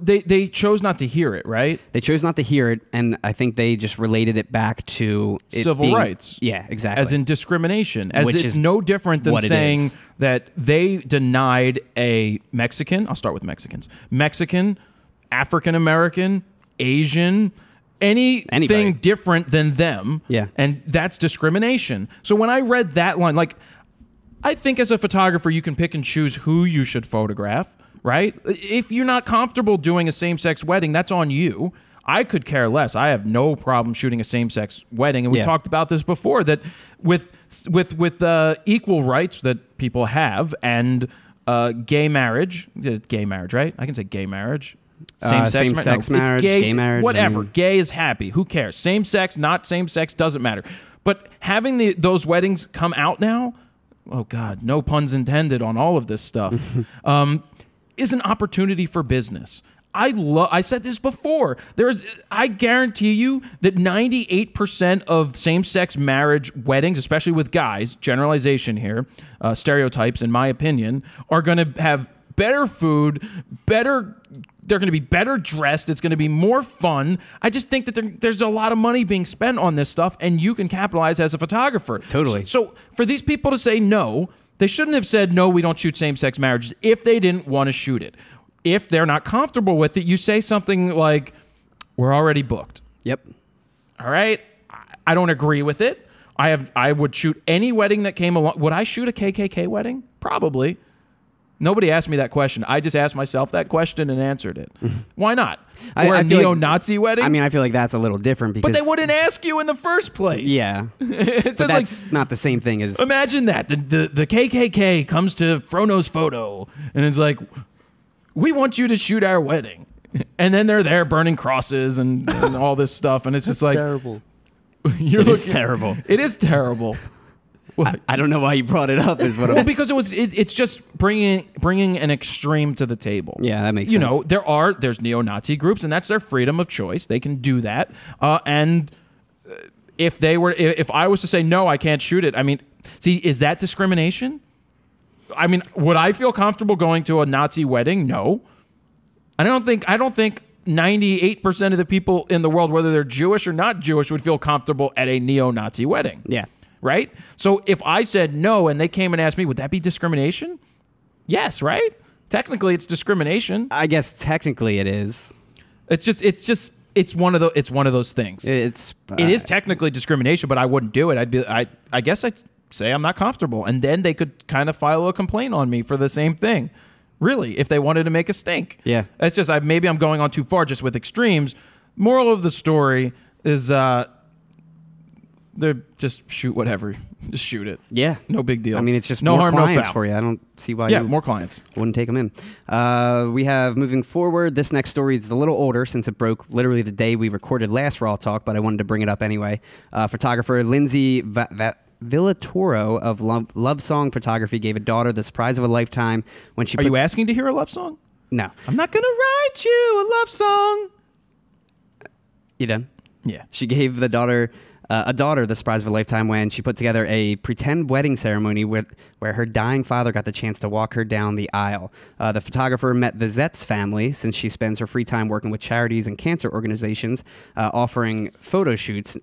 they they chose not to hear it, right? They chose not to hear it, and I think they just related it back to it Civil being- rights. Yeah, exactly. As in discrimination. As Which it's is no different than saying that they denied a Mexican, I'll start with Mexicans, Mexican, African American, Asian, anything Anybody. different than them. Yeah. And that's discrimination. So when I read that line, like, I think as a photographer, you can pick and choose who you should photograph, right? If you're not comfortable doing a same sex wedding, that's on you. I could care less. I have no problem shooting a same sex wedding, and we Yeah. talked about this before. That with with with uh, equal rights that people have and uh, gay marriage, uh, gay marriage, right? I can say gay marriage. Uh, same-sex it's marriage, gay marriage, whatever. Mean- gay is happy. Who cares? Same sex, not same sex, doesn't matter. But having the those weddings come out now, oh God, no puns intended on all of this stuff, um, is an opportunity for business. I love. I said this before. There's. I guarantee you that 98% of same-sex marriage weddings, especially with guys, generalization here, uh, stereotypes, in my opinion, are going to have better food, better. They're going to be better dressed. It's going to be more fun. I just think that there's a lot of money being spent on this stuff, and you can capitalize as a photographer. Totally. So for these people to say no, they shouldn't have said no. We don't shoot same-sex marriages if they didn't want to shoot it. If they're not comfortable with it, you say something like, "We're already booked." Yep. All right. I- I don't agree with it. I have. I would shoot any wedding that came along. Would I shoot a KKK wedding? Probably. Nobody asked me that question. I just asked myself that question and answered it. Why not? I- Or a I neo-Nazi wedding? I mean, I feel like that's a little different because. but they wouldn't ask you in the first place. Yeah. it's but just like that's not the same thing as. Imagine that. The, the the KKK comes to FroKnowsPhoto and it's like, we want you to shoot our wedding. And then they're there burning crosses and, and all this stuff. And it's just like, terrible. you're It is looking- terrible. It is terrible. Well, I don't know why you brought it up. Is what well, I'm. because it was it, it's just bringing bringing an extreme to the table. Yeah, that makes sense. you sense. know there are there's neo-Nazi groups and that's their freedom of choice. They can do that. Uh, and uh, if they were if, if I was to say no, I can't shoot it. I mean, see, is that discrimination? I mean, would I feel comfortable going to a Nazi wedding? No. I don't think I don't think 98% of the people in the world whether they're Jewish or not Jewish would feel comfortable at a neo-Nazi wedding Yeah. Right? So if I said no and they came and asked me, would that be discrimination? Yes, right? Technically, it's discrimination. I guess technically it is. It's just, it's just, it's one of the, it's one of those things. It's. Uh, it is technically discrimination, but I wouldn't do it. I'd be, I, I guess I'd say I'm not comfortable, and then they could kind of file a complaint on me for the same thing. Really, if they wanted to make a stink. Yeah. It's just, I maybe I'm going on too far just with extremes. Moral of the story is, uh, they're just shoot whatever, just shoot it. Yeah. No big deal. I mean, it's just no more harm, clients no foul. for you. I don't see why. Yeah, you more clients. wouldn't take them in. Uh, we have moving forward. This next story is a little older since it broke literally the day we recorded last RAWtalk, but I wanted to bring it up anyway. Uh, photographer Lindsay Va- Va- Villatoro of Love, Love Song Photography gave a daughter the surprise of a lifetime when she Are you asking to hear a love song? no I'm not gonna write you a love song. you done Yeah. She gave the daughter uh, a daughter the surprise of a lifetime when she put together a pretend wedding ceremony with, where her dying father got the chance to walk her down the aisle. Uh, the photographer met the Zetts family since she spends her free time working with charities and cancer organizations, uh, offering photo shoots.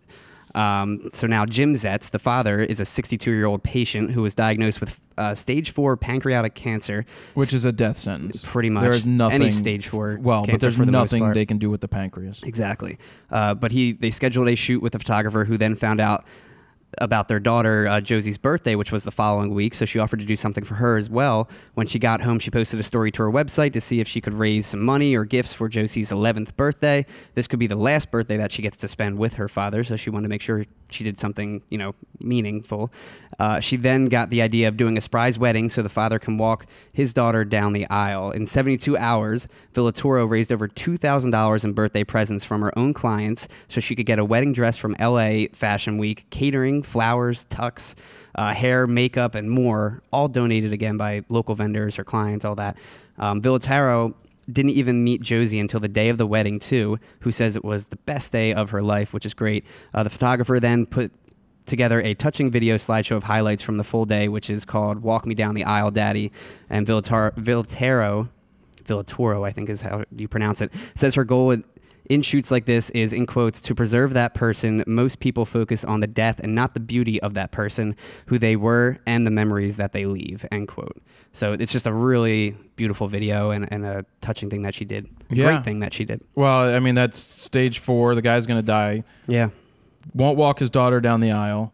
Um, so now Jim Zetts, the father, is a 62-year-old patient who was diagnosed with uh, stage four pancreatic cancer, Which is a death sentence. pretty much There is nothing. any stage four. Well, but there's the nothing they can do with the pancreas. Exactly. Uh, but he they scheduled a shoot with a photographer who then found out about their daughter uh, Josie's birthday, which was the following week. So she offered to do something for her as well. When she got home, she posted a story to her website to see if she could raise some money or gifts for Josie's 11th birthday. This could be the last birthday that she gets to spend with her father, so she wanted to make sure she did something, you know, meaningful. Uh, she then got the idea of doing a surprise wedding so the father can walk his daughter down the aisle. In 72 hours, Villatoro raised over $2,000 in birthday presents from her own clients so she could get a wedding dress from LA Fashion Week, catering, flowers, tux, uh, hair, makeup, and more, all donated again by local vendors, her clients, all that. Um, Villatoro didn't even meet Josie until the day of the wedding, too, who says it was the best day of her life, which is great. Uh, the photographer then put together a touching video slideshow of highlights from the full day, which is called Walk Me Down the Aisle, Daddy. And Villatar- Villataro, Villatoro, I think is how you pronounce it, says her goal in- shoots like this is, in quotes, to preserve that person. Most people focus on the death and not the beauty of that person, who they were, and the memories that they leave, end quote. So it's just a really beautiful video and, and a touching thing that she did. A Yeah. Great thing that she did. Well, I mean, that's stage four. The guy's gonna die. Yeah. Won't walk his daughter down the aisle.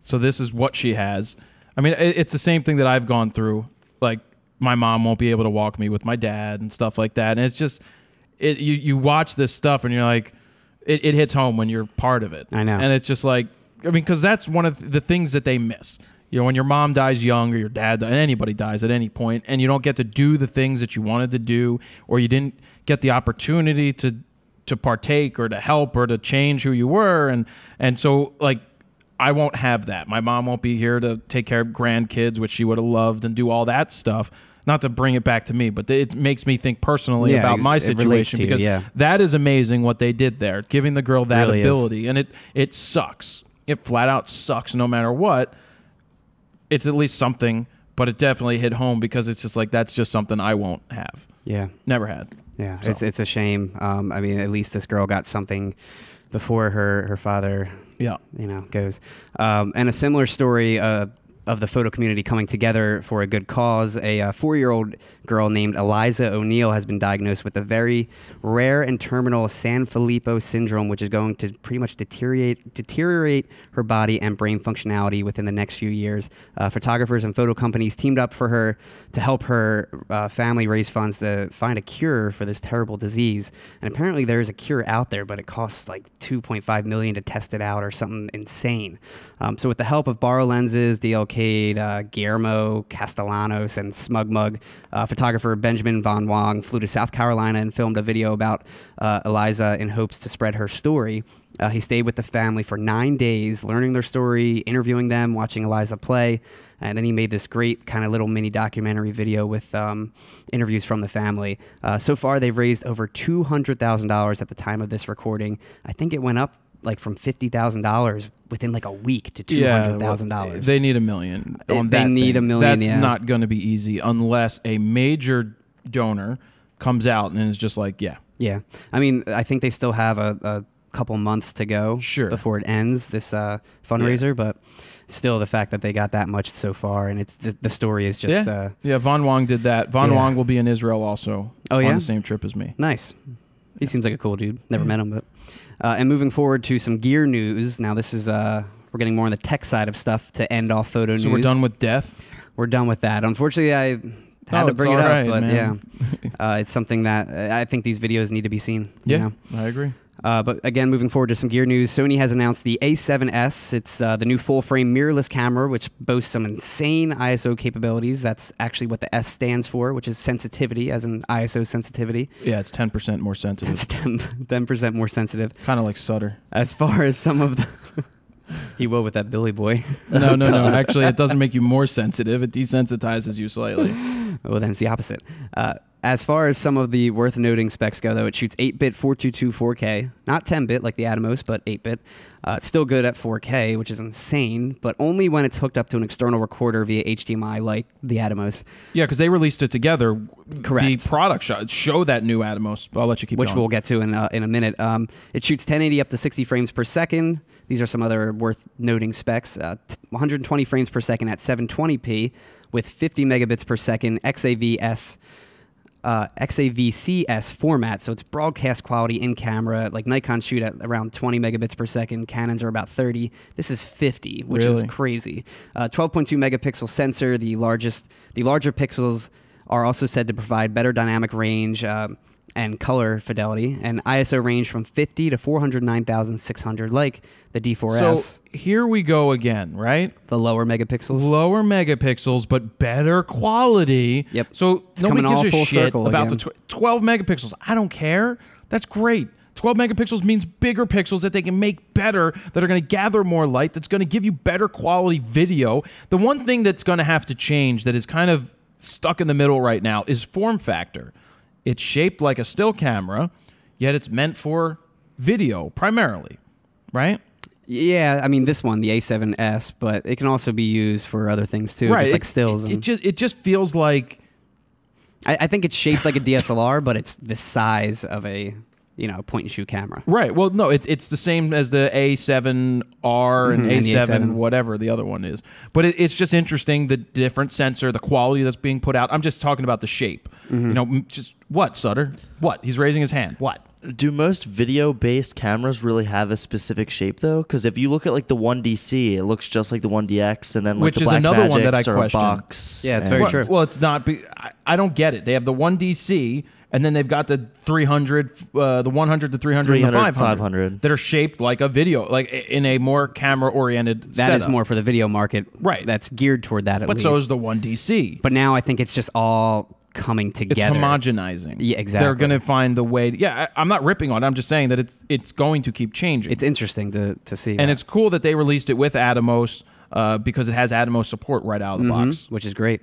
So this is what she has. I mean, it's the same thing that I've gone through. Like my mom won't be able to walk me with my dad and stuff like that. And it's just, it you you watch this stuff and you're like, it, it hits home when you're part of it. I know. And it's just like, I mean, because that's one of the things that they miss. You know, when your mom dies young or your dad, and anybody dies at any point, and you don't get to do the things that you wanted to do, or you didn't get the opportunity to to partake or to help or to change who you were, and and so like I won't have that. My mom won't be here to take care of grandkids, which she would have loved, and do all that stuff. Not to bring it back to me, but it makes me think personally Yeah, about my situation you, because yeah. that is amazing what they did there, giving the girl that Really is. ability, and it it sucks. It flat out sucks, no matter what. It's at least something, but it definitely hit home because it's just like that's just something I won't have, Yeah. never had. Yeah, So- it's it's a shame. Um, I mean, at least this girl got something before her her father, Yeah, you know, goes. Um, and a similar story uh, of the photo community coming together for a good cause. A uh, four year old girl named Eliza O'Neill has been diagnosed with a very rare and terminal Sanfilippo syndrome, which is going to pretty much deteriorate deteriorate her body and brain functionality within the next few years. Uh, photographers and photo companies teamed up for her to help her uh, family raise funds to find a cure for this terrible disease. And apparently, there is a cure out there, but it costs like 2.5 million to test it out, or something insane. Um, so, with the help of BorrowLenses, DL Cade, uh, Guillermo Castellanos, and SmugMug, uh, photographer Benjamin Von Wong flew to South Carolina and filmed a video about uh, Eliza in hopes to spread her story. Uh, he stayed with the family for nine days, learning their story, interviewing them, watching Eliza play, and then he made this great kind of little mini documentary video with um, interviews from the family. Uh, so far, they've raised over two hundred thousand dollars at the time of this recording. I think it went up like from fifty thousand dollars within like a week to two yeah. hundred thousand dollars. They need a million. They- on need thing. a million, That's yeah. not going to be easy unless a major donor comes out and is just like, yeah, Yeah, I mean, I think they still have a, a couple months to go Sure. before it ends this uh, fundraiser, but still, the fact that they got that much so far and it's the, the story is just yeah, uh, yeah. Von Wong did that. Von Yeah. Wong will be in Israel also. Oh, on yeah? the same trip as me. nice. He seems like a cool dude. Never Yeah. met him, but uh, and moving forward to some gear news. Now, this is uh, we're getting more on the tech side of stuff to end off photo So news. we're done with death. We're done with that. Unfortunately, I had Oh, to bring it up, right, but man. yeah, uh, it's something that uh, I think these videos need to be seen. you Yeah, know? I agree. Uh, but again, moving forward to some gear news, Sony has announced the A7S. It's uh, the new full-frame mirrorless camera, which boasts some insane ISO capabilities. That's actually what the S stands for, which is sensitivity, as in ISO sensitivity. Yeah, it's ten percent more sensitive. It's 10 percent more sensitive. kind of like Sutter. As far as some of the He will with that Billy Boy. No, no, no. Actually, it doesn't make you more sensitive. It desensitizes you slightly. well, then it's the opposite. Uh, as far as some of the worth noting specs go, though, it shoots 8-bit 422 4K, not 10-bit like the Atomos, but 8-bit. Uh, it's still good at 4K, which is insane, but only when it's hooked up to an external recorder via HDMI like the Atomos, Yeah, because they released it together. Correct. The product show, show that new Atomos. I'll let you keep going. which going. we'll get to in, uh, in a minute. Um, it shoots 1080 up to 60 frames per second. These are some other worth noting specs. Uh, 120 frames per second at 720p with 50 megabits per second XAVS uh, XAVC S format, so it's broadcast quality in camera. Like Nikon shoot at around 20 megabits per second, Canons are about 30. This is 50, which is Really? crazy. Uh, 12.2 megapixel sensor, the largest, the larger pixels are also said to provide better dynamic range. um and color fidelity, and ISO range from 50 to 409,600, like the D4S. So here we go again, right? the lower megapixels. Lower megapixels, but better quality. Yep. So It's nobody gives a full shit circle about again. the tw- 12 megapixels. I don't care. That's great. 12 megapixels means bigger pixels that they can make better, that are going to gather more light, that's going to give you better quality video. The one thing that's going to have to change that is kind of stuck in the middle right now is form factor. It's shaped like a still camera, yet it's meant for video primarily, right? Yeah, I mean this one, the A7S, but it can also be used for other things too, just like It- stills. It, it just it just feels like I, I think it's shaped like a DSLR, but it's the size of a you know point and shoot camera. Right. Well, no, it, it's the same as the A7R and Mhm, and the A7, A7. whatever the other one is. But it, it's just interesting the different sensor, the quality that's being put out. I'm just talking about the shape. Mm-hmm. You know, just what Sutter? What? He's raising his hand. What? Do most video-based cameras really have a specific shape though? Because if you look at like the 1DC, it looks just like the 1DX, and then like Which the is another one that I a question. box. Yeah, it's very well, true. Well, it's not. Be, I, I don't get it. They have the 1DC, and then they've got the 300, uh, the 100, to 300, and the 300, 500, 500. that are shaped like a video, like in a more camera-oriented. That is setup. more for the video market, Right. That's geared toward that at But least. so is the 1DC. But now I think it's just all coming together it's homogenizing. Yeah, exactly They're going to find the way. yeah, I, I'm not ripping on. it. I'm just saying that it's it's going to keep changing. It's interesting to to see, and that. it's cool that they released it with Atomos uh, because it has Atomos support right out of the Mhm, box. which is great.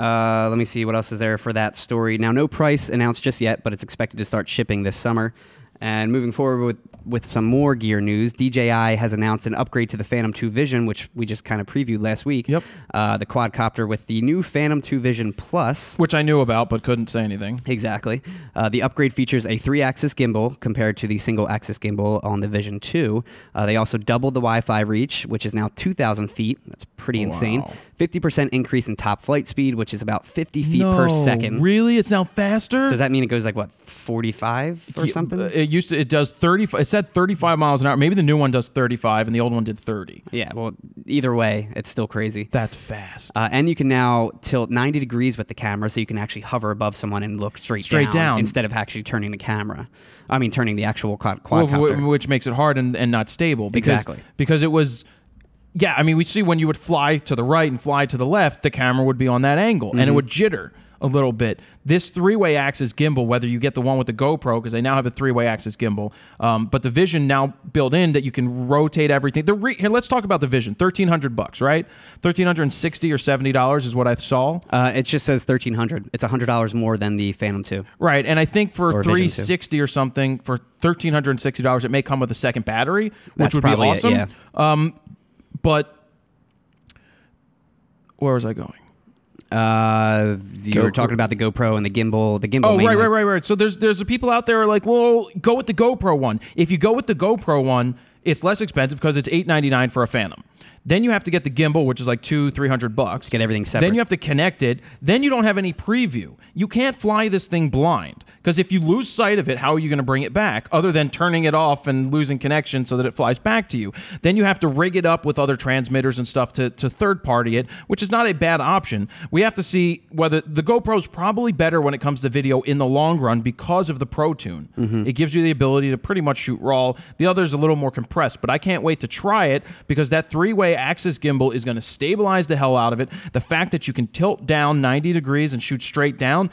Uh, let me see what else is there for that story. Now, no price announced just yet, but it's expected to start shipping this summer. And moving forward with, with some more gear news, DJI has announced an upgrade to the Phantom 2 Vision, which we just kind of previewed last week. Yep. Uh, the quadcopter with the new Phantom 2 Vision Plus. Which I knew about but couldn't say anything. Exactly. Uh, the upgrade features a three axis gimbal compared to the single axis gimbal on the Vision 2. Uh, they also doubled the Wi Fi reach, which is now 2,000 feet. That's pretty insane. Wow. 50% increase in top flight speed, which is about 50 feet per No, second. Really? It's now faster? So does that mean it goes like, what, 45 or something? It used to. It does 30. It said 35 miles an hour. Maybe the new one does 35, and the old one did 30. yeah, well, either way, it's still crazy. That's fast. Uh, and you can now tilt 90 degrees with the camera, so you can actually hover above someone and look straight, Straight down. instead of actually turning the camera. I mean, turning the actual quad- quadcopter. wh- which makes it hard and, and not stable. Because, Exactly. Because it was. Yeah, I mean, we see when you would fly to the right and fly to the left, the camera would be on that angle and it would jitter a little bit. This three way axis gimbal, whether you get the one with the GoPro, because they now have a three way axis gimbal, um, but the Vision now built in that you can rotate everything. The re- here, let's talk about the Vision. Thirteen hundred bucks, right? Thirteen hundred and sixty or seventy dollars is what I saw. Uh, it just says thirteen hundred. It's hundred dollars more than the Phantom Two. Right, and I think for three sixty or something, for thirteen hundred and sixty dollars, it may come with a second battery, which That's would be probably it, awesome. yeah. Um, but where was I going? Uh, you were talking about the GoPro and the gimbal. The gimbal. Oh, right, mainly. right, right, right. So there's there's the people out there who are like, well, go with the GoPro one. If you go with the GoPro one, it's less expensive because it's eight ninety nine for a Phantom. Then you have to get the gimbal, which is like two, three hundred bucks. Get everything separate. Then you have to connect it. Then you don't have any preview. You can't fly this thing blind because if you lose sight of it, how are you going to bring it back other than turning it off and losing connection so that it flies back to you? Then you have to rig it up with other transmitters and stuff to, to third party it, which is not a bad option. We have to see whether the GoPro's probably better when it comes to video in the long run because of the Protune. Mm-hmm. It gives you the ability to pretty much shoot raw. The other's a little more compressed, but I can't wait to try it because that three way axis gimbal is going to stabilize the hell out of it. The fact that you can tilt down 90 degrees and shoot straight down.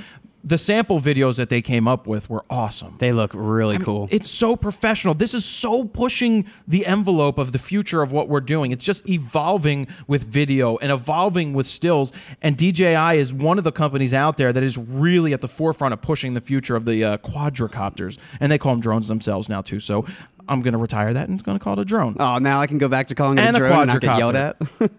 The sample videos that they came up with were awesome. They look really I mean, cool. It's so professional. This is so pushing the envelope of the future of what we're doing. It's just evolving with video and evolving with stills. And DJI is one of the companies out there that is really at the forefront of pushing the future of the uh, quadricopters. And they call them drones themselves now, too. So I'm going to retire that and it's going to call it a drone. Oh, now I can go back to calling it And a a drone and not get yelled at.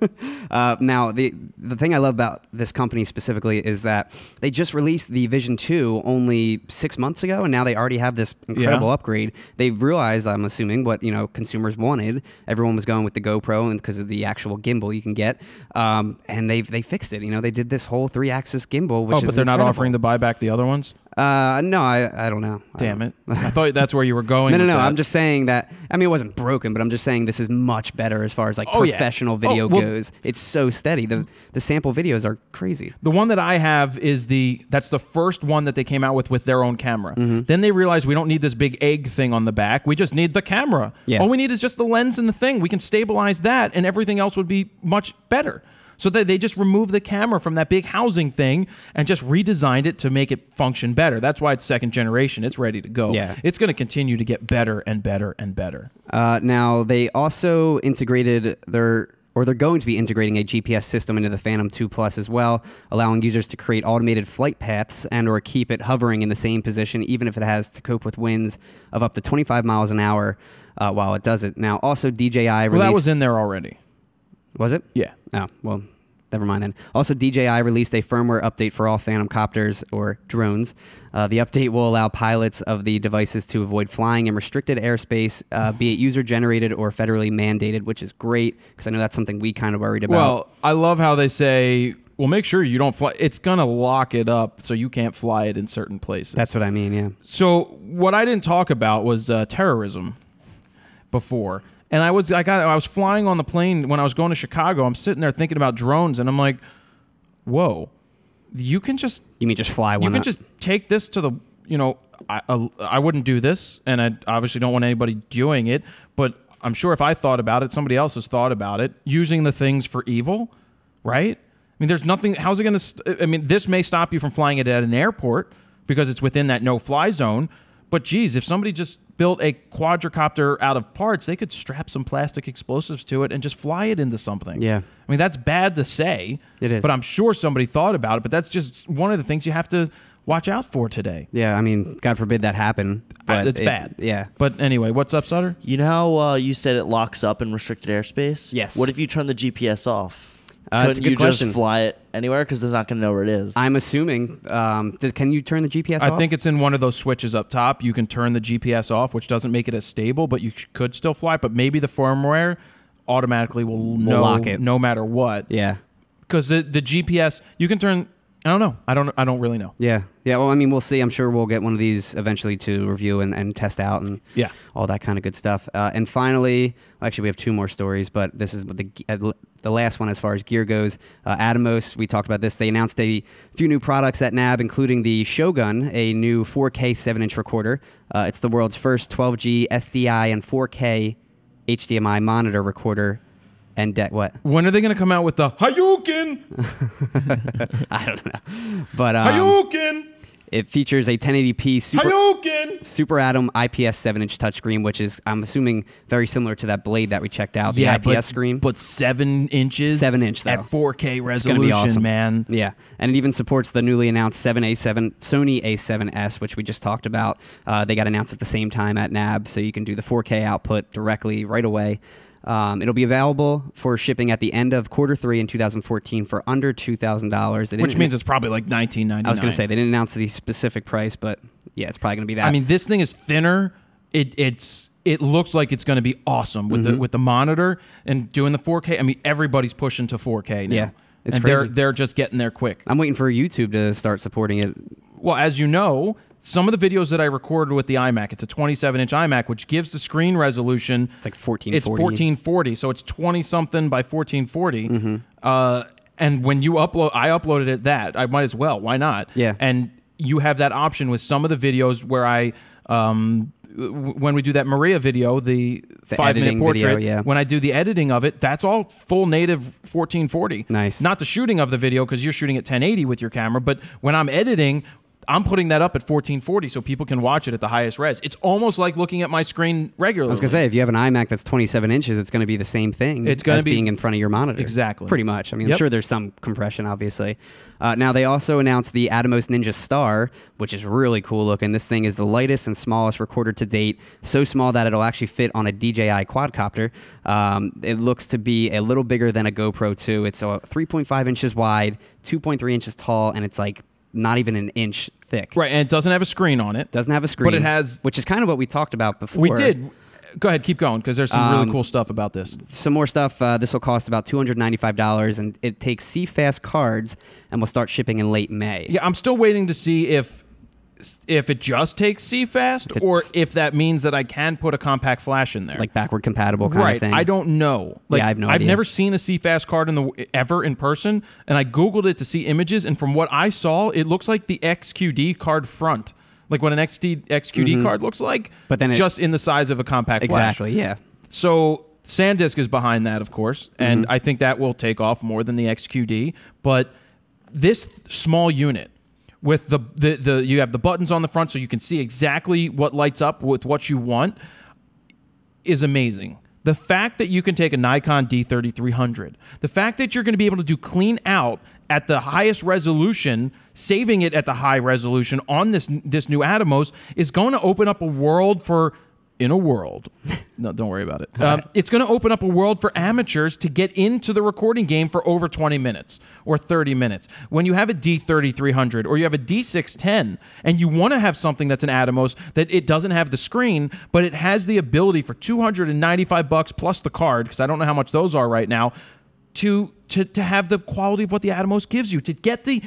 uh, now, the the thing I love about this company specifically is that they just released the Vision 2 only six months ago, and now they already have this incredible Yeah. upgrade. They realized, I'm assuming, what you know consumers wanted. Everyone was going with the GoPro, and because of the actual gimbal you can get, um, and they they fixed it. You know, they did this whole three axis gimbal, which oh, is but they're not offering to buy back the other ones? Uh, no, I I don't know. Damn it. I thought that's where you were going. No, no, no. that. I'm just saying that. I mean, it wasn't broken, but I'm just saying this is much better as far as like Oh, yeah. professional Oh, video well- goes. It's so steady. The the sample videos are crazy. The one that I have is the that's the first one that they came out with with their own camera. Mm-hmm. Then they realized we don't need this big egg thing on the back. We just need the camera. Yeah. All we need is just the lens and the thing. We can stabilize that, and everything else would be much better. So they, they just removed the camera from that big housing thing and just redesigned it to make it function better. That's why it's second generation. It's ready to go. Yeah. It's going to continue to get better and better and better. Uh, now they also integrated their. Or they're going to be integrating a GPS system into the Phantom 2 Plus as well, allowing users to create automated flight paths and or keep it hovering in the same position, even if it has to cope with winds of up to 25 miles an hour uh, while it does it. Now, also DJI released. Well, that was in there already. Was it? Yeah. Oh, well, never mind then. Also, DJI released a firmware update for all Phantom copters or drones. Uh, the update will allow pilots of the devices to avoid flying in restricted airspace, uh, be it user generated or federally mandated, which is great because I know that's something we kind of worried about. Well, I love how they say, well, make sure you don't fly. It's going to lock it up so you can't fly it in certain places. that's what I mean, yeah. So what I didn't talk about was uh, terrorism before, and I was I got I was flying on the plane when I was going to Chicago. I'm sitting there thinking about drones, and I'm like, whoa, you can just You mean just fly One you can up? just take this to the you know I I, I wouldn't do this, and I obviously don't want anybody doing it, but I'm sure if I thought about it, somebody else has thought about it, using the things for evil, right? I mean, there's nothing. How's it going to? St- I mean, this may stop you from flying it at an airport because it's within that no-fly zone. But geez, if somebody just built a quadricopter out of parts, they could strap some plastic explosives to it and just fly it into something. Yeah. I mean, that's bad to say. It is. But I'm sure somebody thought about it. But that's just one of the things you have to watch out for today. yeah, I mean, God forbid that happen. But it's it- bad. Yeah. But anyway, what's up, Sutter? You know how uh, you said it locks up in restricted airspace? Yes. What if you turn the GPS off? Uh, a Couldn't good you question. just fly it anywhere because it's not going to know where it is? I'm assuming. Um, does, can you turn the GPS off? I off? think it's in one of those switches up top. You can turn the GPS off, which doesn't make it as stable, but you sh- could still fly. But maybe the firmware automatically will know lock it. no matter what. Yeah. Because the, the GPS, you can turn. I don't know. I don't. I don't really know. Yeah, yeah. Well, I mean, we'll see. I'm sure we'll get one of these eventually to review and, and test out and Yeah. all that kind of good stuff. Uh, and finally, actually, we have two more stories, but this is the uh, the last one as far as gear goes. Uh, Atomos, we talked about this. They announced a few new products at NAB, including the Shogun, a new 4K 7-inch recorder. Uh, it's the world's first 12G SDI and 4K HDMI monitor recorder. And de- what? When are they going to come out with the Hayukin? I don't know. But um, Hayukin. it features a 1080p super. Hayukin. Super Atom IPS 7 inch touchscreen, which is, I'm assuming, very similar to that Blade that we checked out, the IPS but, screen. but seven inches. Seven inch, though. at 4K It's resolution, awesome. man. yeah, and it even supports the newly announced 7A7 Sony A7S, which we just talked about. Uh, they got announced at the same time at NAB, so you can do the 4K output directly right away. Um, it'll be available for shipping at the end of quarter three in 2014 for under two thousand dollars. Which means it's probably like 1999. I was going to say they didn't announce the specific price, but yeah, it's probably going to be that. I mean, this thing is thinner. It it's it looks like it's going to be awesome with Mm-hmm. the with the monitor and doing the 4K. I mean, everybody's pushing to 4K now. Yeah, it's and they're they're just getting there quick. I'm waiting for YouTube to start supporting it. Well, as you know, some of the videos that I recorded with the iMac, it's a 27 inch iMac, which gives the screen resolution. It's like 1440. It's 1440, so it's 20 something by 1440. Mm-hmm. Uh, and when you upload, I uploaded it that I might as well. Why not? Yeah. And you have that option with some of the videos where I. Um, w- when we do that Maria video, the, The five minute portrait, video, yeah. when I do the editing of it, that's all full native 1440. Nice. Not the shooting of the video because you're shooting at 1080 with your camera, but when I'm editing, I'm putting that up at 1440 so people can watch it at the highest res. It's almost like looking at my screen regularly. I was gonna say, if you have an iMac that's 27 inches, it's gonna be the same thing. It's gonna as be- being in front of your monitor. Exactly. Pretty much. I mean, Yep. I'm sure there's some compression, obviously. Uh, now they also announced the Atomos Ninja Star, which is really cool looking. This thing is the lightest and smallest recorder to date. So small that it'll actually fit on a DJI quadcopter. Um, it looks to be a little bigger than a GoPro 2. It's uh, 3.5 inches wide, 2.3 inches tall, and it's like not even an inch thick. right, and it doesn't have a screen on it. Doesn't have a screen, but it has- which is kind of what we talked about before. We did. Go ahead, keep going because there's some really Um, cool stuff about this. some more stuff. Uh, this will cost about two hundred ninety-five dollars, and it takes CFast cards, and will start shipping in late May. Yeah, I'm still waiting to see if if it just takes CFast or if that means that I can put a compact flash in there. like backward compatible kind right. of thing. I don't know. Like, Yeah, I have no I've idea. never seen a CFast card in the ever in person, and I googled it to see images, and from what I saw, it looks like the XQD card front, like what an XD XQD card looks like. But then it- just in the size of a compact flash. exactly. Yeah. So SanDisk is behind that, of course, and Mm-hmm. I think that will take off more than the XQD. But this th- small unit with the, the the you have the buttons on the front, so you can see exactly what lights up with what you want, is amazing. The fact that you can take a Nikon D3300, the fact that you're going to be able to do clean out at the highest resolution, saving it at the high resolution on this this new Atomos is going to open up a world for in a world. No, don't worry about it. Um, it's going to open up a world for amateurs to get into the recording game for over 20 minutes or 30 minutes. When you have a D3300 or you have a D610 and you want to have something that's an Atomos that it doesn't have the screen, but it has the ability for 295 bucks plus the card because I don't know how much those are right now to to to have the quality of what the Atomos gives you to get the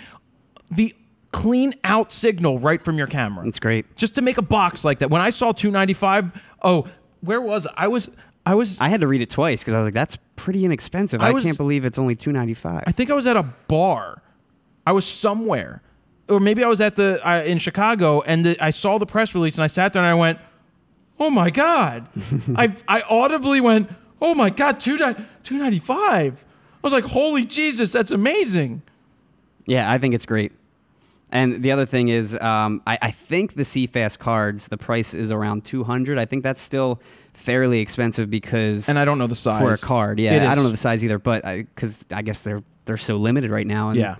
the clean out signal right from your camera That's great. just to make a box like that. When I saw 295, oh, where was I? I was I was I had to read it twice because I was like, "That's pretty inexpensive." I I, was- can't believe it's only two ninety-five. I think I was at a bar. I was somewhere. Or maybe I was at the uh, in Chicago and the, I saw the press release and I sat there and I went, "Oh my god." I I audibly went, "Oh my god, 2 295." I was like, "Holy Jesus, that's amazing." Yeah, I think it's great. And the other thing is, um, I, I think the CFast cards, the price is around two hundred. I think that's still fairly expensive because And I don't know the size. for a card. Yeah, I don't know the size either, but because I, guess they're they're so limited right now. And, Yeah.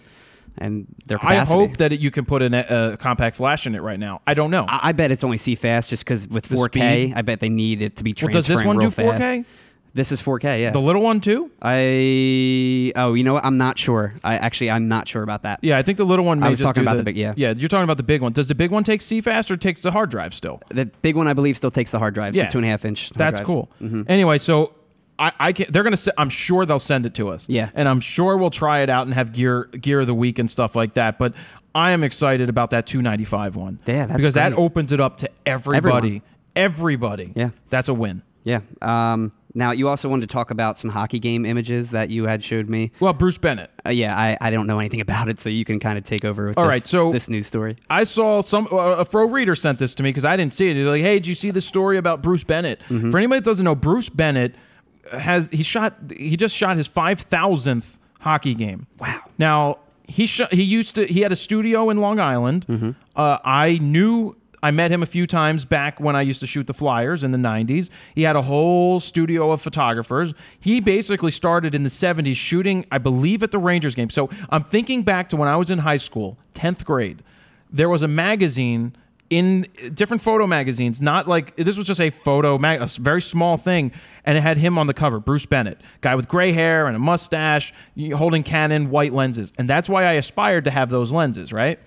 and their I hope that it, you can put an, a compact flash in it right now. I don't know. I, I bet it's only CFast just because with The 4K, speed? I bet they need it to be Well, transferring does this one do 4K? fast. This is 4K. Yeah. the little one too? I oh, you know what? I'm not sure. I actually I'm not sure about that. Yeah, I think the little one. May I was just talking about the big- yeah. Yeah, you're talking about the big one. Does the big one take CFast or takes the hard drive still? The big one I believe still takes the hard drives, Yeah. the two and a half inch. That's drives. cool. Mhm. Anyway, so I, I can. They're gonna. I'm sure they'll send it to us. Yeah. and I'm sure we'll try it out and have gear gear of the week and stuff like that. But I am excited about that 295 one. Yeah, that's because that opens it up to everybody. Everybody. Yeah. that's a win. Yeah. Um, now you also wanted to talk about some hockey game images that you had showed me. Well, Bruce Bennett. Uh, yeah, I, I don't know anything about it, so you can kind of take over with All this, right, so- this news story. I saw some uh, a Fro reader sent this to me because I didn't see it. He's like, "Hey, did you see the story about Bruce Bennett?" Mm-hmm. For anybody that doesn't know, Bruce Bennett has he shot he just shot his five thousandth hockey game. Wow. Now he shot he used to he had a studio in Long Island. Mm-hmm. Uh, I knew. I met him a few times back when I used to shoot the Flyers in the 90s. He had a whole studio of photographers. He basically started in the 70s shooting, I believe, at the Rangers game. So I'm thinking back to when I was in high school, 10th grade there was a magazine in different photo magazines not like this was just a photo mag a very small thing and it had him on the cover bruce bennett guy with gray hair and a mustache holding canon white lenses and that's why i aspired to have those lenses right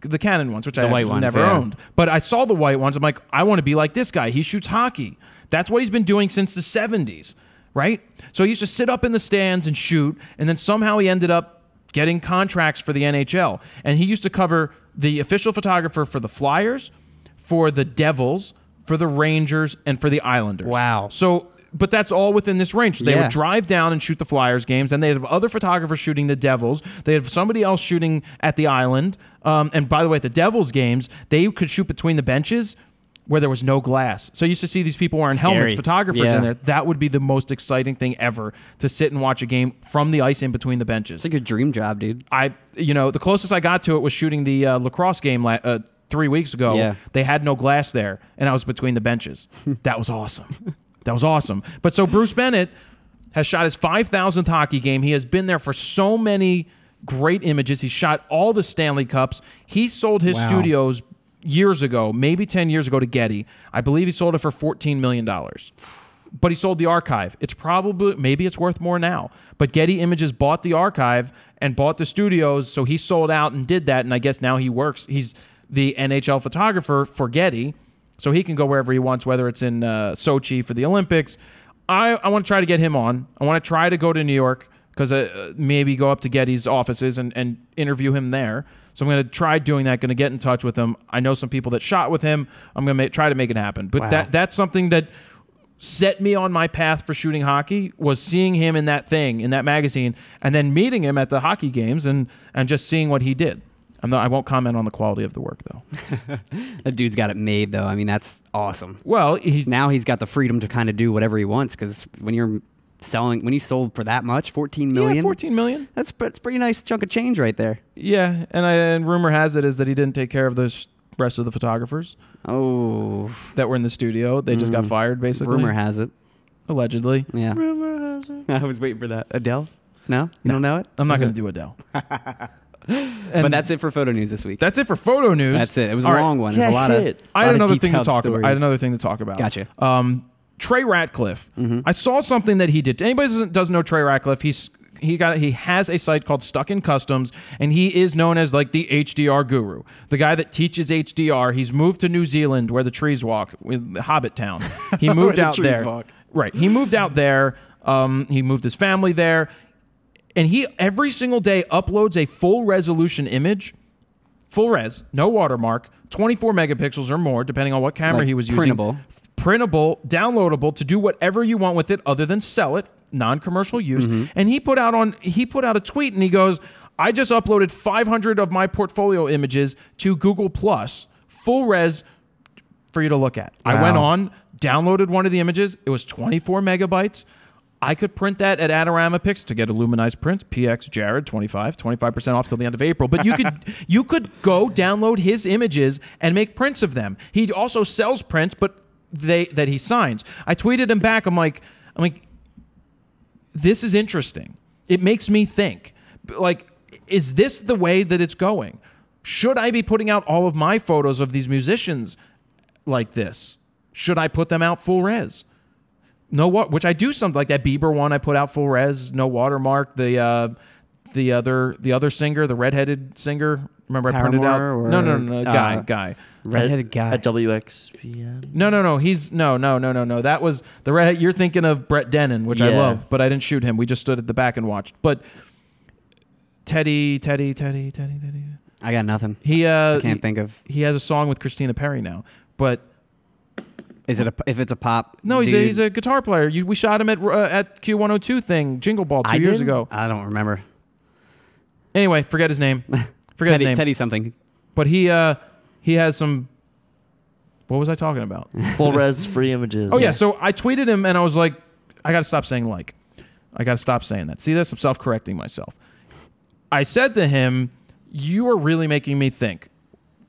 the canon ones which i white ones, never yeah. owned but i saw the white ones i'm like i want to be like this guy he shoots hockey that's what he's been doing since the 70s right so he used to sit up in the stands and shoot and then somehow he ended up getting contracts for the NHL. And he used to cover the official photographer for the Flyers, for the Devils, for the Rangers, and for the Islanders. Wow. So, but that's all within this range. They Yeah. would drive down and shoot the Flyers games, and they'd have other photographers shooting the Devils. They have somebody else shooting at the Island. Um, and by the way, at the Devils games, they could shoot between the benches where there was no glass. So you used to see these people wearing helmets, photographers Yeah. in there. That would be the most exciting thing ever to sit and watch a game from the ice in between the benches. It's like your dream job, dude. I, you know, the closest I got to it was shooting the uh, lacrosse game la- uh, three weeks ago. Yeah. They had no glass there, and I was between the benches. that was awesome. That was awesome. But so Bruce Bennett has shot his 5,000th hockey game. He has been there for so many great images. He shot all the Stanley Cups. He sold his Wow. studios years ago, maybe 10 years ago to Getty. I believe he sold it for $14 million but he sold the archive. It's probably maybe it's worth more now. But Getty Images bought the archive and bought the studios, so he sold out and did that. And I guess now he works. He's the NHL photographer for Getty, so he can go wherever he wants, whether it's in uh, Sochi for the Olympics. I, I want to try to get him on. I want to try to go to New York because uh, maybe go up to Getty's offices and, and interview him there. So I'm going to try doing that. Going to get in touch with him. I know some people that shot with him. I'm going to try to make it happen. But Wow. that that's something that set me on my path for shooting hockey was seeing him in that thing in that magazine and then meeting him at the hockey games and and just seeing what he did I'm not, I won't comment on the quality of the work though. That dude's got it made, though. I mean, that's awesome. Well, he, Now he's got the freedom to kind of do whatever he wants because when you're selling, when you sold for that much, 14 million, yeah, 14 million. that's that's a pretty nice chunk of change right there. Yeah, and, I, and rumor has it is that he didn't take care of the rest of the photographers Oh, that were in the studio. They just got Mm. fired, basically. rumor has it. allegedly. Yeah. Rumor has it. I was waiting for that. Adele? No? You No. don't know it? I'm not going to do Adele. but that's it for photo news this week. that's it for photo news. That's it. It was a All right. long one. Yeah, There's a lot shit. of. I lot had of another thing to detailed talk about. I had stories. another thing to talk about. Gotcha. Um, Trey Ratcliff. I saw something that he did. Anybody doesn't doesn't know Trey Ratcliff? He's he got he has a site called Stuck in Customs, and he is known as like the HDR guru, the guy that teaches HDR. He's moved to New Zealand where the trees walk, with Hobbit Town. He moved the out trees there. walk. Right. He moved out there. Um, he moved his family there, and he every single day uploads a full resolution image full res, no watermark, 24 megapixels or more, depending on what camera Like he was printable. using. Printable, downloadable to do whatever you want with it, other than sell it, non-commercial use. Mm-hmm. And he put out on he put out a tweet and he goes, "I just uploaded 500 of my portfolio images to Google Plus, full res, for you to look at." I went on, downloaded one of the images. It was 24 megabytes. I could print that at Adorama Pix to get a luminized print. PX Jared 25, 25% off till the end of April. But you could you could go download his images and make prints of them. He also sells prints, but they that he signs. I tweeted him back. I'm like, I'm like, this is interesting. It makes me think. Like, is this the way that it's going? Should I be putting out all of my photos of these musicians like this? Should I put them out full res? No what which I do something like that Bieber one I put out full res, no watermark. The uh the other the other singer, the redheaded singer. Remember I printed out Paramore No no no, no guy, uh, guy. Redheaded guy. At WXPN. No, no, no. He's no, no, no, no, no. That was the red. You're thinking of Brett Dennen, which I love, but I didn't shoot him. We just stood at the back and watched. But Teddy, Teddy, Teddy, Teddy, Teddy. I got nothing. He uh, I can't he, think of. he has a song with Christina Perri now, but Is it a if it's a pop? no, he's a, he's a guitar player. You, we shot him at uh, at Q102 thing, Jingle Ball, two I years did? ago. I don't remember. Anyway, forget his name. Forget Teddy, his name. Teddy something. But he uh, he has some. What was I talking about? Full res free images. Oh yeah. So I tweeted him and I was like, I got to stop saying like. I got to stop saying that. See this? I'm self correcting myself. I said to him, You are really making me think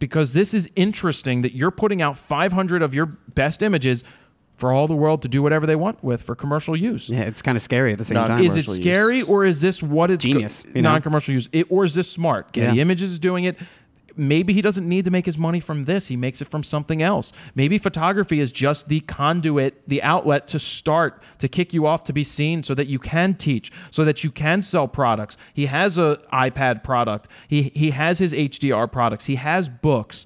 because this is interesting that you're putting out 500 of your best images for all the world to do whatever they want with for commercial use. Yeah, it's kind of scary at the same Non- time. Is it scary use. or is this what it's Genius, you know? non-commercial use? It, or is this smart? Getty Yeah. Images is doing it. Maybe he doesn't need to make his money from this. He makes it from something else. Maybe photography is just the conduit, the outlet to start, to kick you off to be seen so that you can teach, so that you can sell products. He has a iPad product. He he has his HDR products. He has books.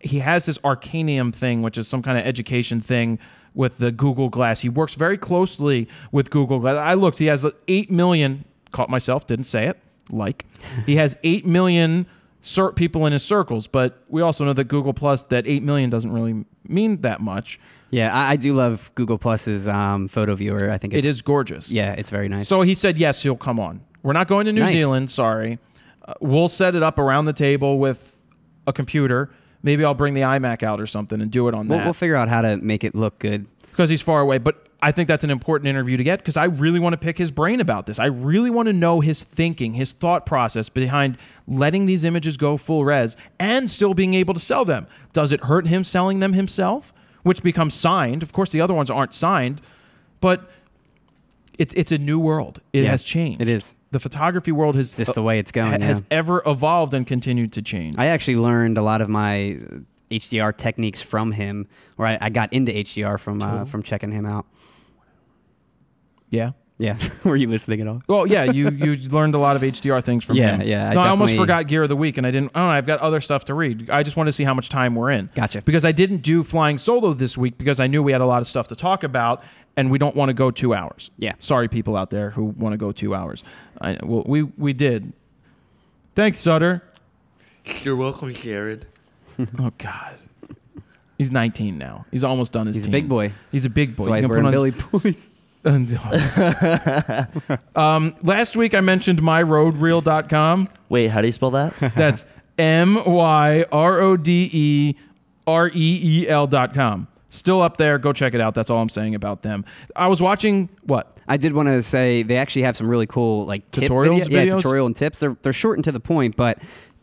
He has this Arcanium thing, which is some kind of education thing with the Google Glass. He works very closely with Google Glass. I looked, he has 8 million, caught myself, didn't say it, like. He has 8 million people in his circles, but we also know that Google Plus, that 8 million doesn't really mean that much. Yeah, I, I do love Google Plus's um, photo viewer. I think It it's, gorgeous. Yeah, it's very nice. So he said, yes, he'll come on. We're not going to New Nice. Zealand, sorry. Uh, we'll set it up around the table with a computer. maybe I'll bring the iMac out or something and do it on We'll, that we'll figure out how to make it look good. because he's far away. But I think that's an important interview to get because I really want to pick his brain about this. I really want to know his thinking, his thought process behind letting these images go full res and still being able to sell them. Does it hurt him selling them himself, which becomes signed? Of course, the other ones aren't signed, but it's it's a new world. It Yeah, has changed. it is. The photography world has Just the way it's going, ha- has yeah. ever evolved and continued to change. I actually learned a lot of my uh, HDR techniques from him, or I, I got into HDR from uh, from checking him out. Yeah. Yeah, were you listening at all? Well, yeah, you you learned a lot of HDR things from Yeah, him. yeah, I no, I almost definitely- forgot gear of the week, and I didn't. Oh, I've got other stuff to read. I just want to see how much time we're in. Gotcha. Because I didn't do flying solo this week because I knew we had a lot of stuff to talk about, and we don't want to go two hours. Yeah. Sorry, people out there who want to go two hours. I, well, we we did. Thanks, Sutter. You're welcome, Jared. oh God. He's 19 now. He's almost done his He's a big teens. boy. He's a big boy. That's why He's he's gonna wearing put on Billy his- Boys. um, last week I mentioned myrodereel.com. Wait, how do you spell that? That's M Y R O D E R E E L dot com. Still up there. Go check it out. That's all I'm saying about them. I was watching what? I did want to say they actually have some really cool like Tutorials, video- yeah, tutorial and tips. They're they're short and to the point, but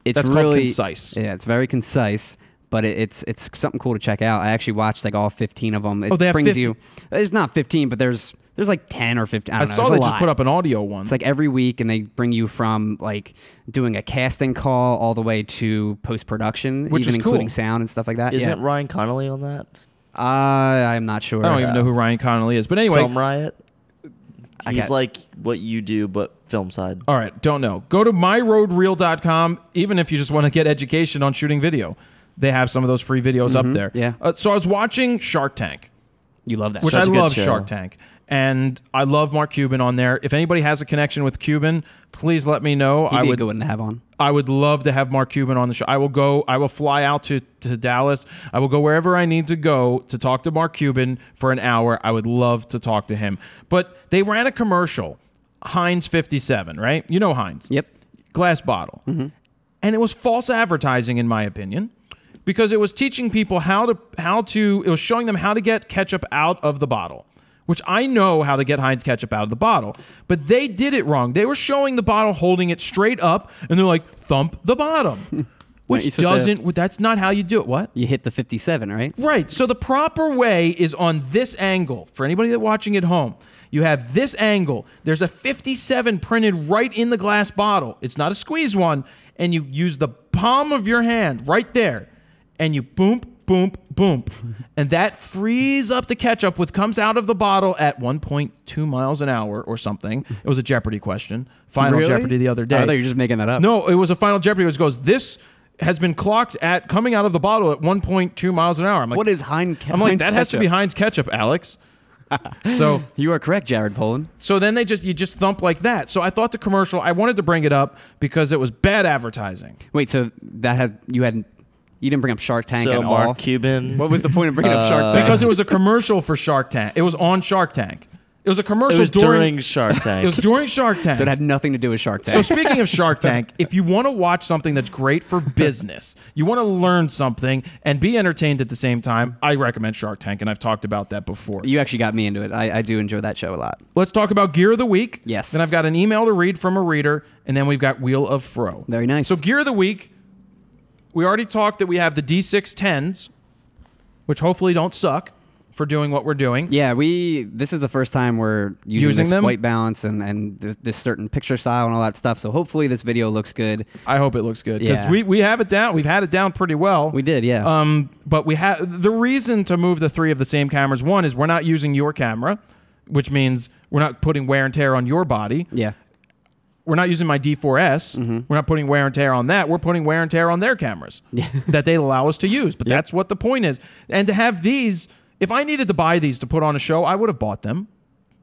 it's That's really concise. Yeah, it's very concise, but it's it's something cool to check out. I actually watched like all 15 of them. It Oh, they have brings 50 you. It's not 15, but there's there's like 10 or 15. I, I, don't know, saw there's they just lot. put up an audio one. It's like every week, and they bring you from like doing a casting call all the way to post production, Which even is including cool. sound and stuff like that. Isn't yeah. Ryan Connolly on that? Uh, I'm not sure. I don't even know who Ryan Connolly is. But anyway, Film Riot. I like what you do, but film side. all right, don't know. Go to myrodereel.com even if you just want to get education on shooting video. They have some of those free videos up there. Mm-hmm. yeah. Uh, so I was watching Shark Tank. You love that. which show. I Such a good love show. Shark Tank. And I love Mark Cuban on there. If anybody has a connection with Cuban, please let me know. I would one to have on. I would love to have Mark Cuban on the show. I will go I will fly out to, to Dallas. I will go wherever I need to go to talk to Mark Cuban for an hour. I would love to talk to him. But they ran a commercial, Heinz 57, right? You know Heinz Yep. glass bottle. Mm-hmm. And it was false advertising in my opinion because it was teaching people how to how to it was showing them how to get ketchup out of the bottle. Which I know how to get Heinz ketchup out of the bottle, but they did it wrong. They were showing the bottle holding it straight up and they're like thump the bottom. Which doesn't that's not how you do it. What? You hit the 57, right? Right. So the proper way is on this angle. For anybody that watching at home, you have this angle. There's a 57 printed right in the glass bottle. It's not a squeeze one, and you use the palm of your hand right there, and you boom, boom, boom, and that frees up the ketchup, which comes out of the bottle at 1.2 miles an hour or something. It was a Jeopardy question. Final Really? Jeopardy the other day. I thought you were just making that up. No, it was a Final Jeopardy, which goes this. Has been clocked at coming out of the bottle at 1.2 miles an hour. I'm like, What is Hein- I'm like, Heinz that has to be? Heinz ketchup, Alex. so You are correct, Jared Polin. so then they just you just thump like that. So I thought the commercial I wanted to bring it up because it was bad advertising. Wait, so that had you had you didn't bring up Shark Tank so at Mark all? Cuban. What was the point of bringing up Shark Uh, Tank? Because it was a commercial for Shark Tank. It was on Shark Tank. It was a it commercial was during, during Shark Tank. it was during Shark Tank. so it had nothing to do with Shark Tank. So speaking of Shark Tank, if you want to watch something that's great for business, you want to learn something and be entertained at the same time, I recommend Shark Tank, and I've talked about that before. you actually got me into it. I, I do enjoy that show a lot. Let's talk about Gear of the Week. Yes. Then I've got an email to read from a reader, and then we've got Wheel of Fro. Very nice. So Gear of the Week, we already talked that we have the D610s, which hopefully don't suck for doing what we're doing. Yeah, we. This is the first time we're using, Using this them? white balance and and th- this certain picture style and all that stuff. So hopefully this video looks good. I hope it looks good because Yeah. we, we have it down. We've had it down pretty well. We did, yeah. Um, but we have the reason to move the three of the same cameras. One is we're not using your camera, which means we're not putting wear and tear on your body. yeah, We're not using my D4S. Mm-hmm. We're not putting wear and tear on that. We're putting wear and tear on their cameras that they allow us to use. But Yep. that's what the point is. And to have these, if I needed to buy these to put on a show, I would have bought them.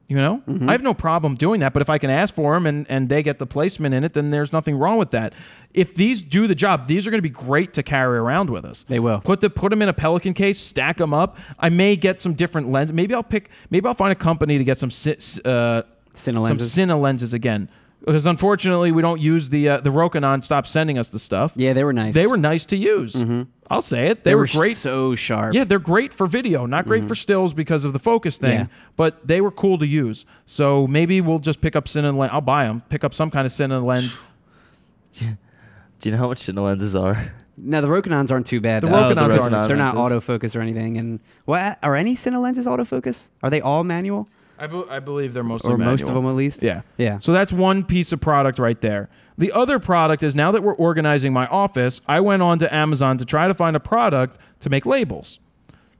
You know, Mm-hmm. I have no problem doing that. But if I can ask for them and, and they get the placement in it, then there's nothing wrong with that. If these do the job, these are going to be great to carry around with us. They will. Put the put them in a Pelican case, stack them up. I may get some different lenses. Maybe I'll pick. Maybe I'll find a company to get some uh, Cine some lenses. Cine lenses again. Because unfortunately we don't use the uh, the Rokinon. Stopped sending us the stuff. Yeah, they were nice. They were nice to use. I'll say it. They, they were, were great. so sharp. Yeah, they're great for video, not great for stills because of the focus thing, Yeah. but they were cool to use. So maybe we'll just pick up Cine lens. I'll buy them. Pick up some kind of Cine lens. Do you know how much Cine lenses are? No, the Rokinons aren't too bad. The though. Rokinons the aren't. They're not autofocus or anything. And what are any Cine lenses autofocus? Are they all manual I, be- I believe they're mostly or most of them at least? Yeah. Yeah. So that's one piece of product right there. The other product is now that we're organizing my office, I went on to Amazon to try to find a product to make labels.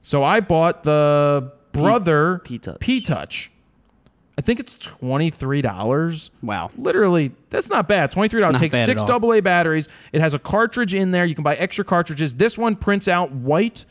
So I bought the Brother P-Touch. P-Touch. I think it's $23. Wow. Literally, that's not bad. Twenty-three dollars. Not Takes bad six at all. AA batteries. It has a cartridge in there. You can buy extra cartridges. This one prints out white.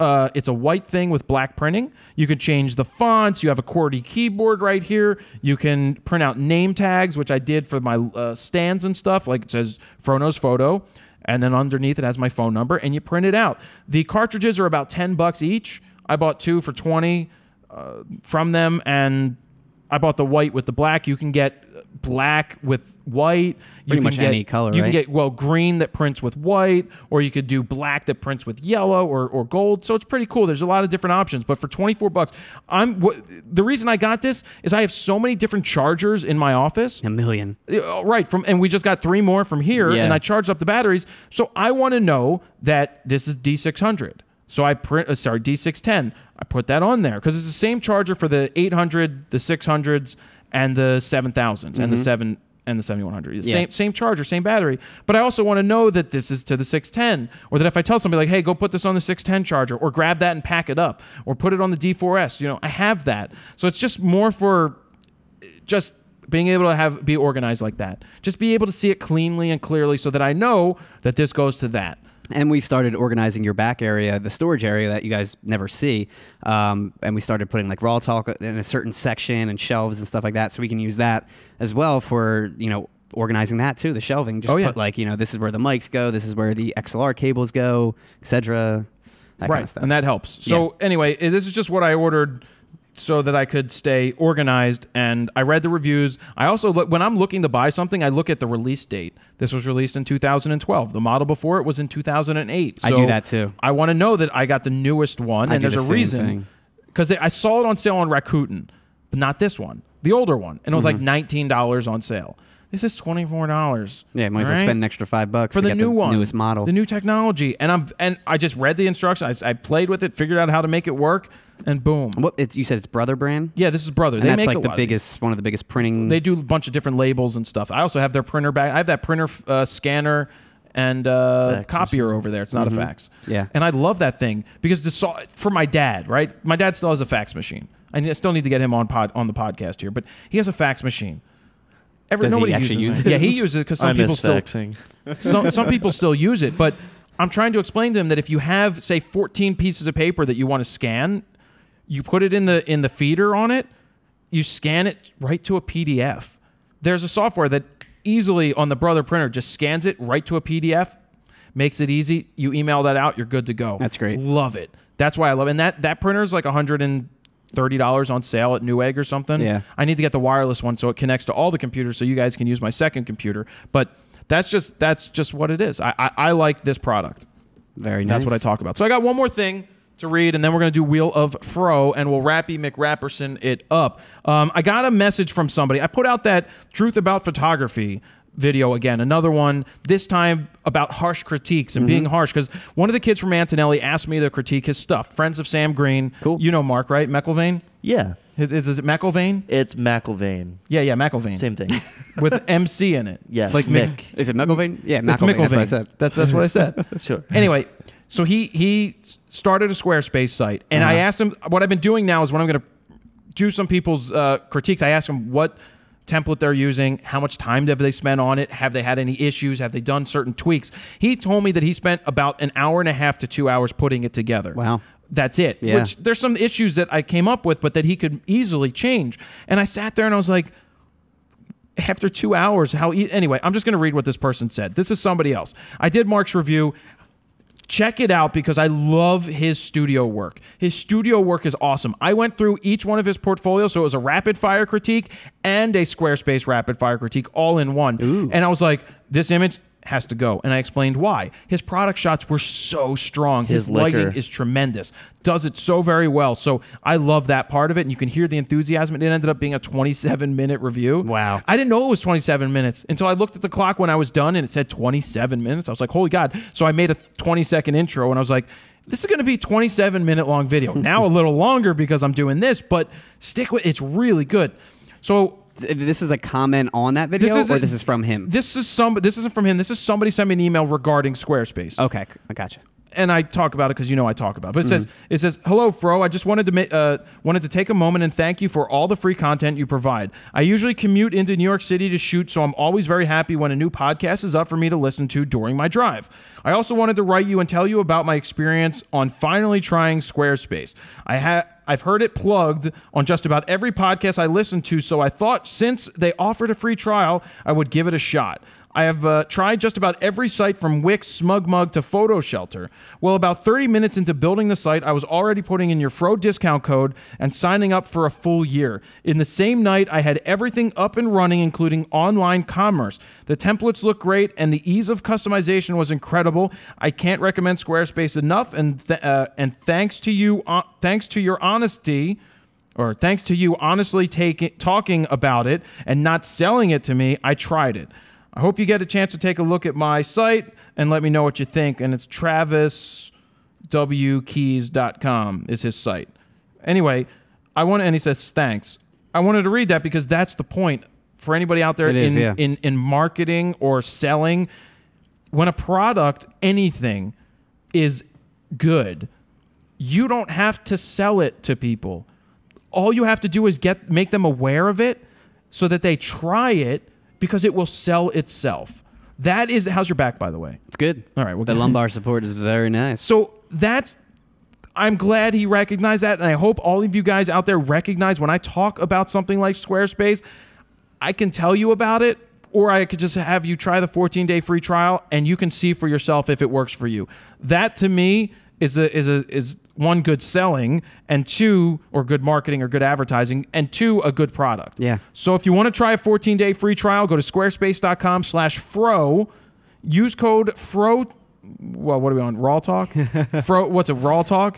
Uh, it's a white thing with black printing. You can change the fonts. You have a QWERTY keyboard right here. You can print out name tags, which I did for my uh, stands and stuff. Like it says FroKnowsPhoto, and then underneath it has my phone number, and you print it out. The cartridges are about ten bucks each. I bought two for twenty uh, from them, and I bought the white with the black. You can get black with white. You Pretty can much get, any color, You right? can get well green that prints with white, or you could do black that prints with yellow or, or gold. So it's pretty cool. There's a lot of different options. But for 24 bucks, I'm the reason I got this is I have so many different chargers in my office. A million. Uh, Right from and we just got three more from here, Yeah. and I charged up the batteries. So I want to know that this is D600. So I print, uh, sorry, D610. I put that on there because it's the same charger for the 800, the 600s, and the 7000s, and the seven and the 7100. Mm-hmm. Yeah. Same same charger, same battery. But I also want to know that this is to the 610, or that if I tell somebody like, "Hey, go put this on the 610 charger," or grab that and pack it up, or put it on the D4S. You know, I have that. So it's just more for just being able to have be organized like that. Just be able to see it cleanly and clearly so that I know that this goes to that. And we started organizing your back area, the storage area that you guys never see. Um, and we started putting like RAWtalk in a certain section and shelves and stuff like that. So we can use that as well for, you know, organizing that too, the shelving. Just Oh, yeah. put like, you know, this is where the mics go, this is where the XLR cables go, etc. That right. kind of stuff. And that helps. So anyway, eh, this is just what I ordered so that I could stay organized and I read the reviews. I also look when I'm looking to buy something, I look at the release date. This was released in 2012. The model before it was in 2008. I do that too. I want to know that I got the newest one I and there's the a reason. Cuz I saw it on sale on Rakuten, but not this one. The older one. And it was Mm-hmm. like $19 on sale. This is $24. yeah, might as well right? spend an extra five bucks for to the get new the one, newest model. the new technology. And I'm and I just read the instructions. I, I played with it, figured out how to make it work, and boom. what it's, you said it's Brother brand? Yeah, this is brother. And they that's make like a the lot biggest, one of the biggest printing. They do a bunch of different labels and stuff. I also have their printer back. I have that printer uh, scanner and uh, copier over there. It's not a fax. Mm-hmm. Yeah. and I love that thing because the saw for my dad. Right, my dad still has a fax machine. I still need to get him on pod on the podcast here, but he has a fax machine. Every, Does nobody actually uses, use it? Yeah, he uses it because some people still faxing. some, some people still use it, but I'm trying to explain to him that if you have say 14 pieces of paper that you want to scan, you put it in the in the feeder on it, you scan it right to a PDF. There's a software that easily on the brother printer just scans it right to a PDF, makes it easy. You email that out, you're good to go. That's great. Love it. That's why I love it. And that that printer is like 100 and $30 on sale at Newegg or something. Yeah. I need to get the wireless one so it connects to all the computers so you guys can use my second computer. But that's just that's just what it is. I, I, I like this product. Very nice. That's what I talk about. So I got one more thing to read, and then we're going to do Wheel of Fro, and we'll Rappy McRapperson it up. Um, I got a message from somebody. I put out that Truth About Photography video again, another one. This time about harsh critiques and Mm-hmm. being harsh, because one of the kids from Antonelli asked me to critique his stuff. Friends of Sam Green. Cool. You know Mark, right? McElvain. Yeah, Is, is, is it McElvain? it's McElvain. Yeah, yeah, McElvain. Same thing. with MC in it. Yes, like Mick. Mick. Is it McElvain? Yeah, That's McElvain. That's what I said. That's that's what I said. Sure. anyway, so he he started a Squarespace site, and I Uh-huh. asked him what I've been doing now is when I'm going to do some people's uh, critiques. I ask them what template they're using, how much time have they spent on it, have they had any issues, have they done certain tweaks. He told me that he spent about an hour and a half to two hours putting it together. Wow. That's it. Yeah. Which there's some issues that I came up with, but that he could easily change. And I sat there and I was like, after two hours, how e- anyway, I'm just going to read what this person said. This is somebody else. I did Mark's review. Check it out because I love his studio work. His studio work is awesome. I went through each one of his portfolios, so it was a rapid fire critique and a Squarespace rapid fire critique all in one. And I was like, this image has to go. And I explained why. His product shots were so strong. His, His lighting liquor. is tremendous. Does it so very well. So I love that part of it. And you can hear the enthusiasm. It ended up being a 27 minute review. Wow. I didn't know it was 27 minutes until I looked at the clock when I was done and it said 27 minutes. I was like, holy God. So I made a 20 second intro and I was like, this is going to be 27 minute long video. now a little longer because I'm doing this, but stick with it's really good. So This is a comment on that video, This is or a- this is from him. this is some this isn't from him. This is somebody sent me an email regarding Squarespace okay, I gotcha. and I talk about it because you know I talk about it. But it says it says, "Hello, Fro. I just wanted to uh, wanted to take a moment and thank you for all the free content you provide. I usually commute into New York City to shoot, so I'm always very happy when a new podcast is up for me to listen to during my drive. I also wanted to write you and tell you about my experience on finally trying Squarespace. I had." I've heard it plugged on just about every podcast I listen to, so I thought since they offered a free trial, I would give it a shot. I have uh, tried just about every site from Wix, SmugMug to PhotoShelter. Well, about 30 minutes into building the site, I was already putting in your Fro discount code and signing up for a full year. In the same night, I had everything up and running, including online commerce. The templates look great, and the ease of customization was incredible. I can't recommend Squarespace enough, and th- uh, and thanks to you, uh, thanks to your honesty or thanks to you honestly taking talking about it and not selling it to me, I tried it. I hope you get a chance to take a look at my site and let me know what you think. And it's traviswkeys.com is his site. Anyway, I want and he says thanks. I wanted to read that because that's the point for anybody out there is, in, yeah. in in marketing or selling. When a product, anything, is good, you don't have to sell it to people. All you have to do is get make them aware of it so that they try it because it will sell itself. That is how's your back by the way? It's good. All right, well, the lumbar support is very nice. So that's I'm glad he recognized that and I hope all of you guys out there recognize when I talk about something like Squarespace, I can tell you about it or I could just have you try the 14-day free trial and you can see for yourself if it works for you. That to me is a is a is one good selling and two or good marketing or good advertising and two a good product. Yeah. So if you want to try a 14-day free trial, go to squarespace.com slash fro. Use code fro. Well, what are we on? RAWtalk? fro. What's a RAWtalk?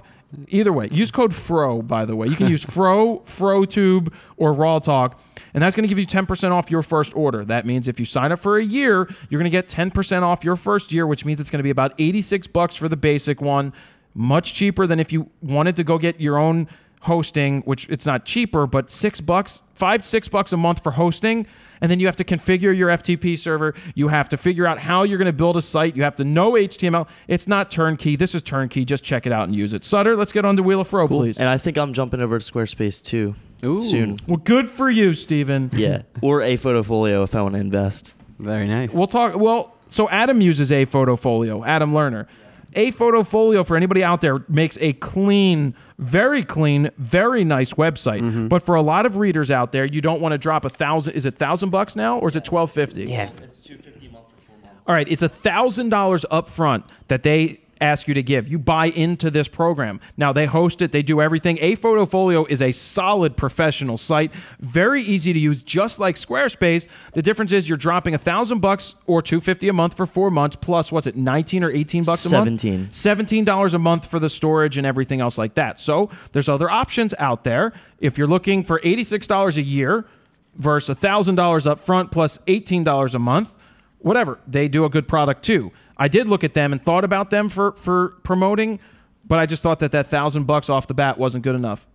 Either way, use code FRO, by the way. You can use FRO, FroTube, or RAWtalk, and that's going to give you 10% off your first order. That means if you sign up for a year, you're going to get 10% off your first year, which means it's going to be about 86 bucks for the basic one, much cheaper than if you wanted to go get your own hosting, which it's not cheaper, but six bucks, five, six bucks a month for hosting. And then you have to configure your FTP server. You have to figure out how you're going to build a site. You have to know HTML. It's not turnkey. This is turnkey. Just check it out and use it. Sutter, let's get on to Wheel of Fro, please. And I think I'm jumping over to Squarespace too Ooh. soon. Well, good for you, Stephen. Yeah, or a photofolio if I want to invest. very nice. We'll talk. Well, so Adam uses a photofolio. Adam Lerner. A photofolio for anybody out there makes a clean, very clean, very nice website. Mm-hmm. But for a lot of readers out there, you don't want to drop a thousand. Is it thousand bucks now, or is it twelve fifty? yeah. it's two fifty month for four months. All right, it's a thousand dollars up front that they ask you to give. You buy into this program. Now they host it, they do everything. A Photofolio is a solid professional site, very easy to use, just like Squarespace. The difference is you're dropping a thousand bucks or two fifty a month for four months, plus what's it, nineteen or eighteen bucks a month? 17. Seventeen dollars a month for the storage and everything else like that. So there's other options out there. If you're looking for eighty six dollars a year versus thousand dollars up front plus eighteen dollars a month whatever. They do a good product too. I did look at them and thought about them for for promoting, but I just thought that that thousand bucks off the bat wasn't good enough.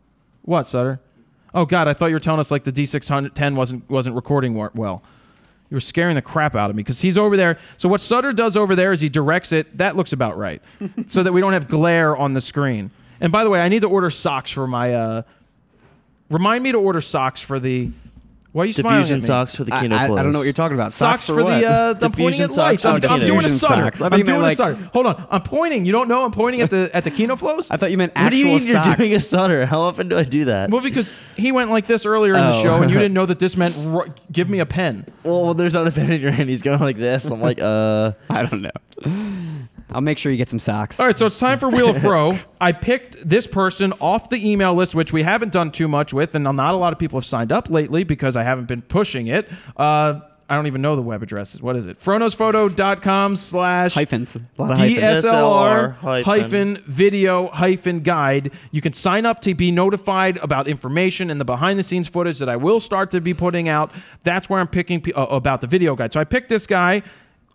What, Sutter? Oh God, I thought you were telling us like the D610 wasn't wasn't recording well. You were scaring the crap out of me because he's over there. So what Sutter does over there is he directs it. That looks about right, so that we don't have glare on the screen. And by the way, I need to order socks for my. uh Remind me to order socks for the. Why are you smiling Diffusion at me? socks for the I, Kino I, I flows. don't know what you're talking about. Socks, for, what? the uh, I'm pointing Diffusion at lights. socks I'm, I'm doing a Diffusion stutter. socks. I I'm doing meant, a like- stutter. Hold on. I'm pointing. You don't know I'm pointing at the at the Kino Flos? I thought you meant actual. What do you actual mean you're doing a stutter? How often do I do that? well, because he went like this earlier in the Oh. show, and you didn't know that this meant ro- give me a pen. Well, there's not a pen in your hand, he's going like this. I'm like, uh, I don't know. I'll make sure you get some socks. All right, so it's time for Wheel of Fro. I picked this person off the email list, which we haven't done too much with, and not a lot of people have signed up lately because I haven't been pushing it. Uh, I don't even know the web addresses. What is it? FroKnowsPhoto.com slash Hyphens. A lot of hyphens. DSLR hyphen. hyphen video hyphen guide. You can sign up to be notified about information and the behind the scenes footage that I will start to be putting out. That's where I'm picking pe- uh, about the video guide. So I picked this guy.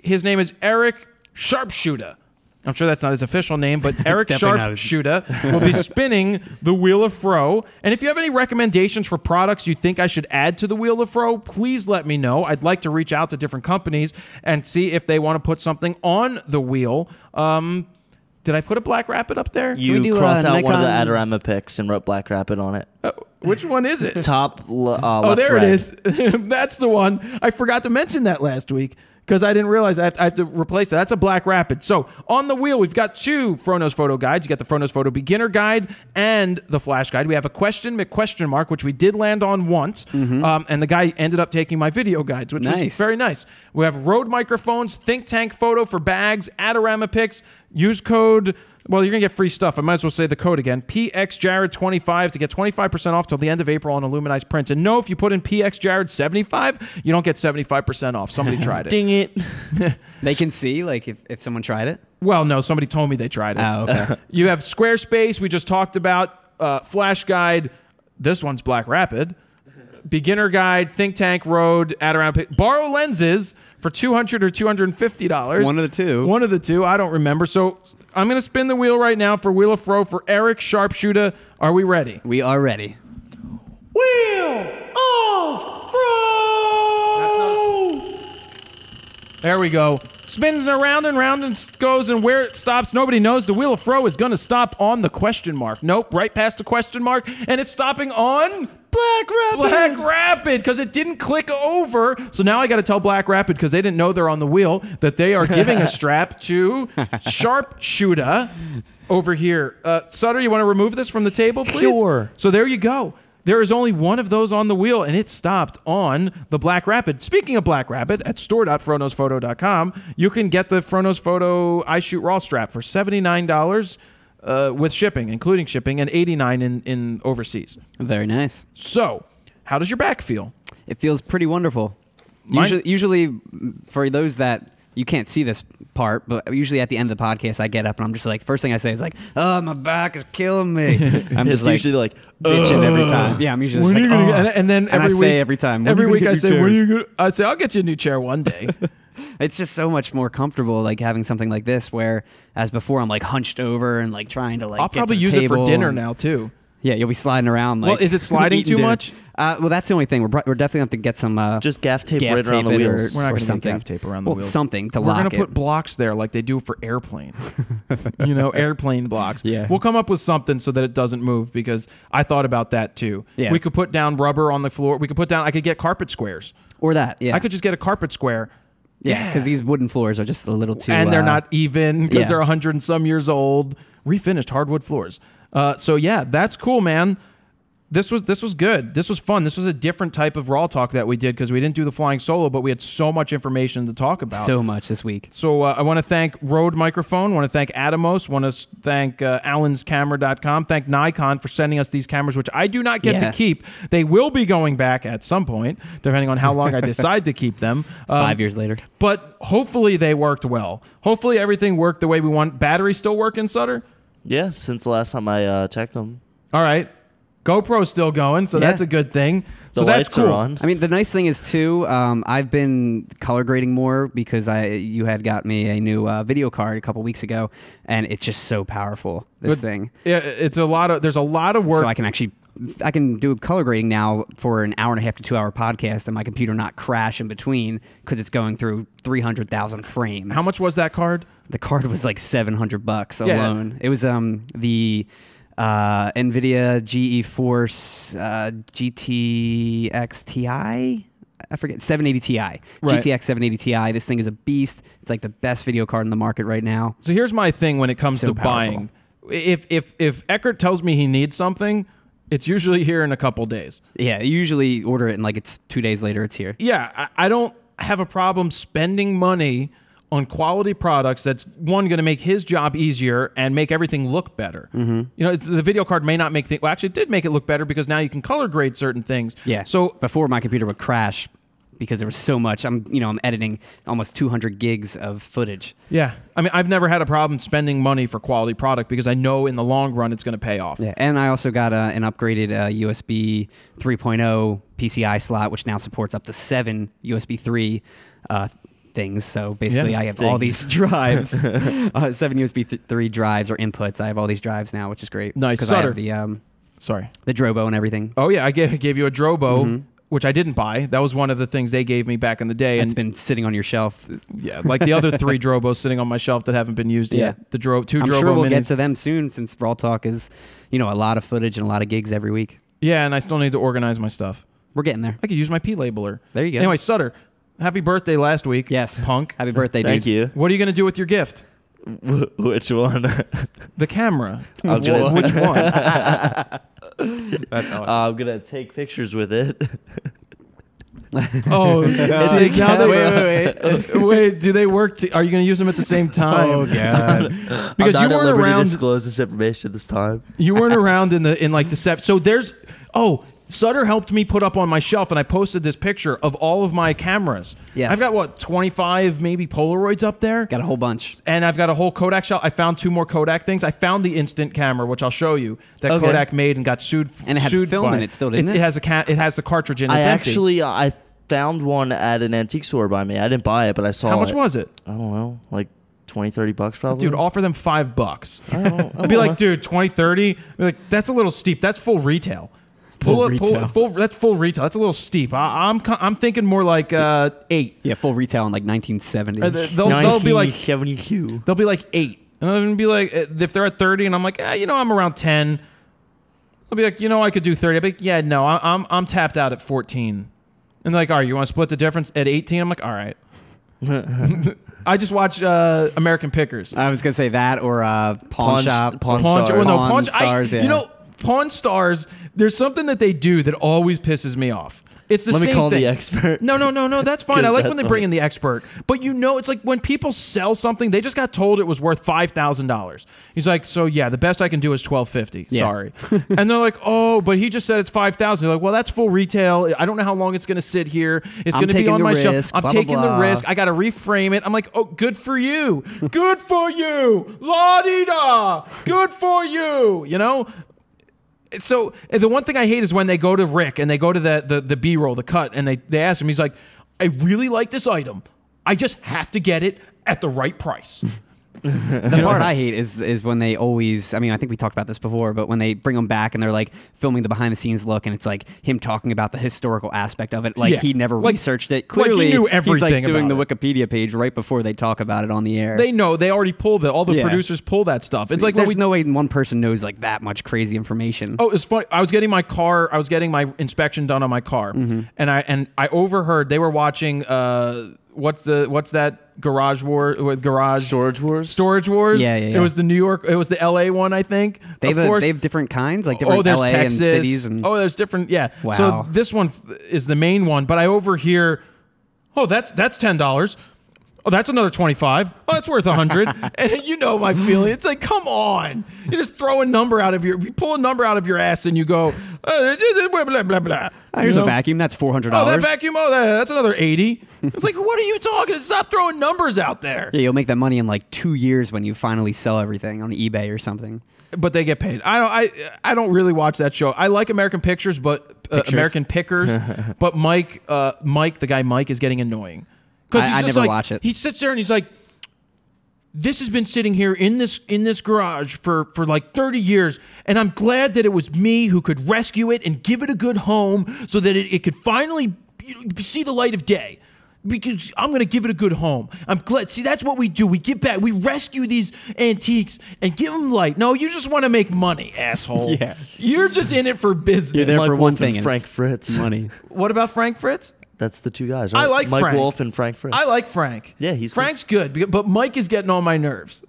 His name is Eric Sharpshooter. I'm sure that's not his official name, but Eric definitely Sharpshooter will be spinning the Wheel of Fro. And if you have any recommendations for products you think I should add to the Wheel of Fro, please let me know. I'd like to reach out to different companies and see if they want to put something on the wheel. Um, did I put a Black Rapid up there? You do, crossed uh, out one of the Adorama Pix and wrote Black Rapid on it. Uh, which one is it? Top. l- Uh, Oh, left there red. it is. That's the one. I forgot to mention that last week because I didn't realize I have, I have to replace that. That's a Black Rapid. So on the wheel, we've got two FroKnowsPhoto guides. You got the FroKnowsPhoto beginner guide and the flash guide. We have a question, question mark, which we did land on once, um, and the guy ended up taking my video guides, which was Nice. very nice. We have Rode microphones, Think Tank photo for bags, Adorama Pix. Use code. Well, you're gonna get free stuff. I might as well say the code again: PXJared25 to get 25% off till the end of April on Illuminized prints. And no, if you put in PXJared75, you don't get 75% off. Somebody tried it. Ding it. They can see like if, if someone tried it. Well, no, somebody told me they tried it. Oh, okay. You have Squarespace. We just talked about uh, Flash Guide. This one's Black Rapid. Beginner Guide, Think Tank RODE, Adorama. Pic- BorrowLenses for two hundred or two hundred and fifty dollars. One of the two. One of the two. I don't remember. So I'm gonna spin the wheel right now for Wheel of Fro for Eric Sharpshooter. Are we ready? we are ready. Wheel of Fro. There we go. Spins around and round and goes, and where it stops, nobody knows. The wheel of Fro is going to stop on the question mark. Nope, right past the question mark, and it's stopping on Black Rapid. Black Rapid because it didn't click over. So now I got to tell Black Rapid because they didn't know they're on the wheel that they are giving a strap to Sharpshooter over here. Uh, Sutter, you want to remove this from the table, please? Sure. So there you go. There is only one of those on the wheel, and it stopped on the Black Rapid. Speaking of Black Rapid, at store.froknowsphoto.com, you can get the FroKnowsPhoto I Shoot Raw strap for $79 uh, with shipping, including shipping, and 89 in, in overseas. Very nice. So, how does your back feel? It feels pretty wonderful. Mine- Usually, usually, for those that you can't see this part, but usually at the end of the podcast, I get up and I'm just like, first thing I say is like, "Oh, my back is killing me." I'm just like, usually like, bitching every time. Yeah, I'm usually just like, "Oh." and, and then And every I week, say every time, every week I say, when are you gonna, I say, I'll get you a new chair one day. it's just so much more comfortable, like having something like this, where as before I'm like hunched over and like trying to like. I'll get to probably use it for dinner and- now too. Yeah, you'll be sliding around. Like, Well, is it sliding too dinner. much? Uh, well, that's the only thing. We're, br- we're definitely have to get some. Uh, just gaff tape gaff right around the tape it or- wheels. We're not or going to something. gaff tape around the well, wheels. something to We're lock gonna put blocks there like they do for airplanes. you know, airplane blocks. Yeah. We'll come up with something so that it doesn't move because I thought about that too. Yeah. We could put down rubber on the floor. We could put down. I could get carpet squares. or that. Yeah, I could just get a carpet square. Yeah, because these wooden floors are just a little too. and they're uh, not even because yeah. they're 100 and some years old refinished hardwood floors uh, so yeah that's cool man this was this was good this was fun this was a different type of RAWtalk that we did because we didn't do the flying solo but we had so much information to talk about so much this week. so uh, I want to thank Rode Microphone. want to thank Atomos. want to thank uh, AllensCamera.com. Thank Nikon for sending us these cameras, which I do not get Yeah. to keep. They will be going back at some point, depending on how long I decide to keep them. Um, Five years later. but hopefully they worked well. Hopefully everything worked the way we want. Battery still working, Sutter? Yeah, since the last time I uh, checked them. All right. GoPro's still going, so Yeah. that's a good thing. The so that's cool. on. I mean, the nice thing is too. Um, I've been color grading more because I you had got me a new uh, video card a couple weeks ago, and it's just so powerful. This But- thing, Yeah, it's a lot of there's a lot of work. so I can actually. I can do color grading now for an hour and a half to two hour podcast, and my computer not crash in between because it's going through three hundred thousand frames. how much was that card? The card was like seven hundred bucks Yeah. alone. It was um the uh, NVIDIA GeForce uh, GTX Ti. I forget 780 Ti. Right. GTX 780 Ti. This thing is a beast. It's like the best video card in the market right now. So here's my thing when it comes So to powerful. buying. If if if Eckert tells me he needs something, it's usually here in a couple days. Yeah, you usually order it and like it's two days later it's here. Yeah, I, I don't have a problem spending money on quality products that's one going to make his job easier and make everything look better. Mm-hmm. You know, it's, the video card may not make things. Well, actually, it did make it look better because now you can color grade certain things. Yeah. So before my computer would crash because there was so much. I'm you know I'm editing almost 200 gigs of footage. yeah, I mean, I've never had a problem spending money for quality product because I know in the long run it's going to pay off. Yeah, and I also got uh, an upgraded uh, USB 3.0 PCI slot, which now supports up to seven USB 3 uh, things. So basically, Yeah. I have all these drives, uh, seven USB th- 3 drives or inputs. I have all these drives now, which is great. Nice. because I have the um, Sorry. the Drobo and everything. Oh yeah, I gave, gave you a Drobo, Mm-hmm. which I didn't buy. That was one of the things they gave me back in the day, It's been sitting on your shelf. yeah, like the other three Drobos sitting on my shelf that haven't been used Yeah. yet. The Dro, 2 I'm Drobo sure we'll minis. get to them soon, since RAWtalk is, you know, a lot of footage and a lot of gigs every week. yeah, and I still need to organize my stuff. We're getting there. I could use my P labeler. There you go. Anyway, Sutter, happy birthday last week. Yes. punk. Happy birthday, Thank dude. you. What are you gonna do with your gift? Wh- Which one? The camera. I'm gonna, Wh- Which one? That's awesome. Uh, I'm gonna take pictures with it. Oh, It's see, a now they- camera. wait, wait, wait. Wait, do they work? To, are you going to use them at the same oh, time? Oh, god. because I'm you not at weren't liberty to around. disclose this information this time. You weren't around in the in like the sep. So there's oh. Sutter helped me put up on my shelf, and I posted this picture of all of my cameras. Yes. I've got what twenty five maybe Polaroids up there, Got a whole bunch. and I've got a whole Kodak shelf. I found two more Kodak things. I found the instant camera, which I'll show you that Okay. Kodak made and got sued. And it had sued film by- in it still, didn't it? it? has a ca- It has the cartridge in. it. I It's empty. actually I found one at an antique store by me. I didn't buy it, but I saw. How much it. was it, I don't know, like 20, 30 bucks probably. dude? Offer them five bucks. I don't, I'd be like, dude, 20, 30. Be like, that's a little steep. That's full retail. Pull Full up, pull, retail. full. That's full retail. That's a little steep. I, I'm, I'm thinking more like uh, eight. Yeah, full retail in like 1970. Uh, th- they'll, they'll be like, 1972. they'll be like eight, and they'll be like, uh, if they're at thirty, and I'm like, eh, you know, I'm around ten. They'll be like, you know, I could do thirty. I'll be like, yeah, no, I, I'm, I'm tapped out at fourteen. And they're like, all right, you want to split the difference at eighteen? I'm like, all right. I just watch uh, American Pickers. I was gonna say that or uh, Pawn, Pawn- Shop. Pawn Pawn, Stars. well, no, Pawn Pawn Stars, I, yeah. You know, Pawn Stars. There's something that they do that always pisses me off. It's the same. Let me call thing. the expert. No, no, no, no. That's fine. I like when they bring in the expert. But you know, it's like when people sell something, they just got told it was worth five thousand dollars. He's like, so yeah, the best I can do is twelve fifty. Yeah. Sorry. and they're like, oh, but he just said it's five thousand. They're like, well, that's full retail. I don't know how long it's going to sit here. It's going to be on my shelf. I'm blah, taking blah. the risk. I got to reframe it. I'm like, oh, good for you. good for you. La di da. Good for you. You know. So the one thing I hate is when they go to Rick and they go to the the, the B roll, the cut, and they they ask him. He's like, I really like this item. I just have to get it at the right price. The part I hate is is when they always. I mean, I think we talked about this before, but when they bring them back and they're like filming the behind the scenes look, and it's like him talking about the historical aspect of it, like Yeah. he never Like- researched it. like he Clearly, knew he's like doing the about Wikipedia page right before they talk about it on the air. They know they already pulled it. All the Yeah. producers pull that stuff. It's like there's we. no way one person knows like that much crazy information. Oh, it's funny. I was getting my car. I was getting my inspection done on my car, Mm-hmm. and I and I overheard they were watching. Uh, what's the what's that garage war with garage Storage Wars. storage wars? Yeah, yeah, It was the New York. It was the L.A. one, I think. they of have, a, they have different kinds, like different oh, there's LA Texas. and cities. And, oh, there's different. Yeah. Wow. So this one is the main one, but I overhear. Oh, that's that's ten dollars. Oh, that's another twenty-five. Oh, that's worth a hundred. and you know my feeling. It's like, come on. You just throw a number out of your. You pull a number out of your ass and you go. Uh, blah blah blah blah. "Oh, here's You a vacuum. That's $400. Oh, that vacuum. Oh, that, that's another eighty. It's like, what are you talking? Stop throwing numbers out there. yeah, you'll make that money in like two years when you finally sell everything on eBay or something. but they get paid. I don't. I I don't really watch that show. I like American Pictures, but uh. American Pickers. but Mike, uh, Mike, the guy Mike, is getting annoying I- he's I never like- watch it. He sits there and he's like, "This has been sitting here in this in this garage for for like thirty years, and I'm glad that it was me who could rescue it and give it a good home, so that it, it could finally see the light of day." Because I'm gonna give it a good home. I'm glad. See, that's what we do. We get back. We rescue these antiques and give them light. No, you just want to make money, asshole. Yeah. You're just in it for business. You're there Mike for one thing. and and Frank Fritz. Money. What about Frank Fritz? That's the two guys. I like Mike Frank. Wolf and Frank Fritz. I like Frank. Yeah, he's. Frank's good, but Mike is getting on my nerves.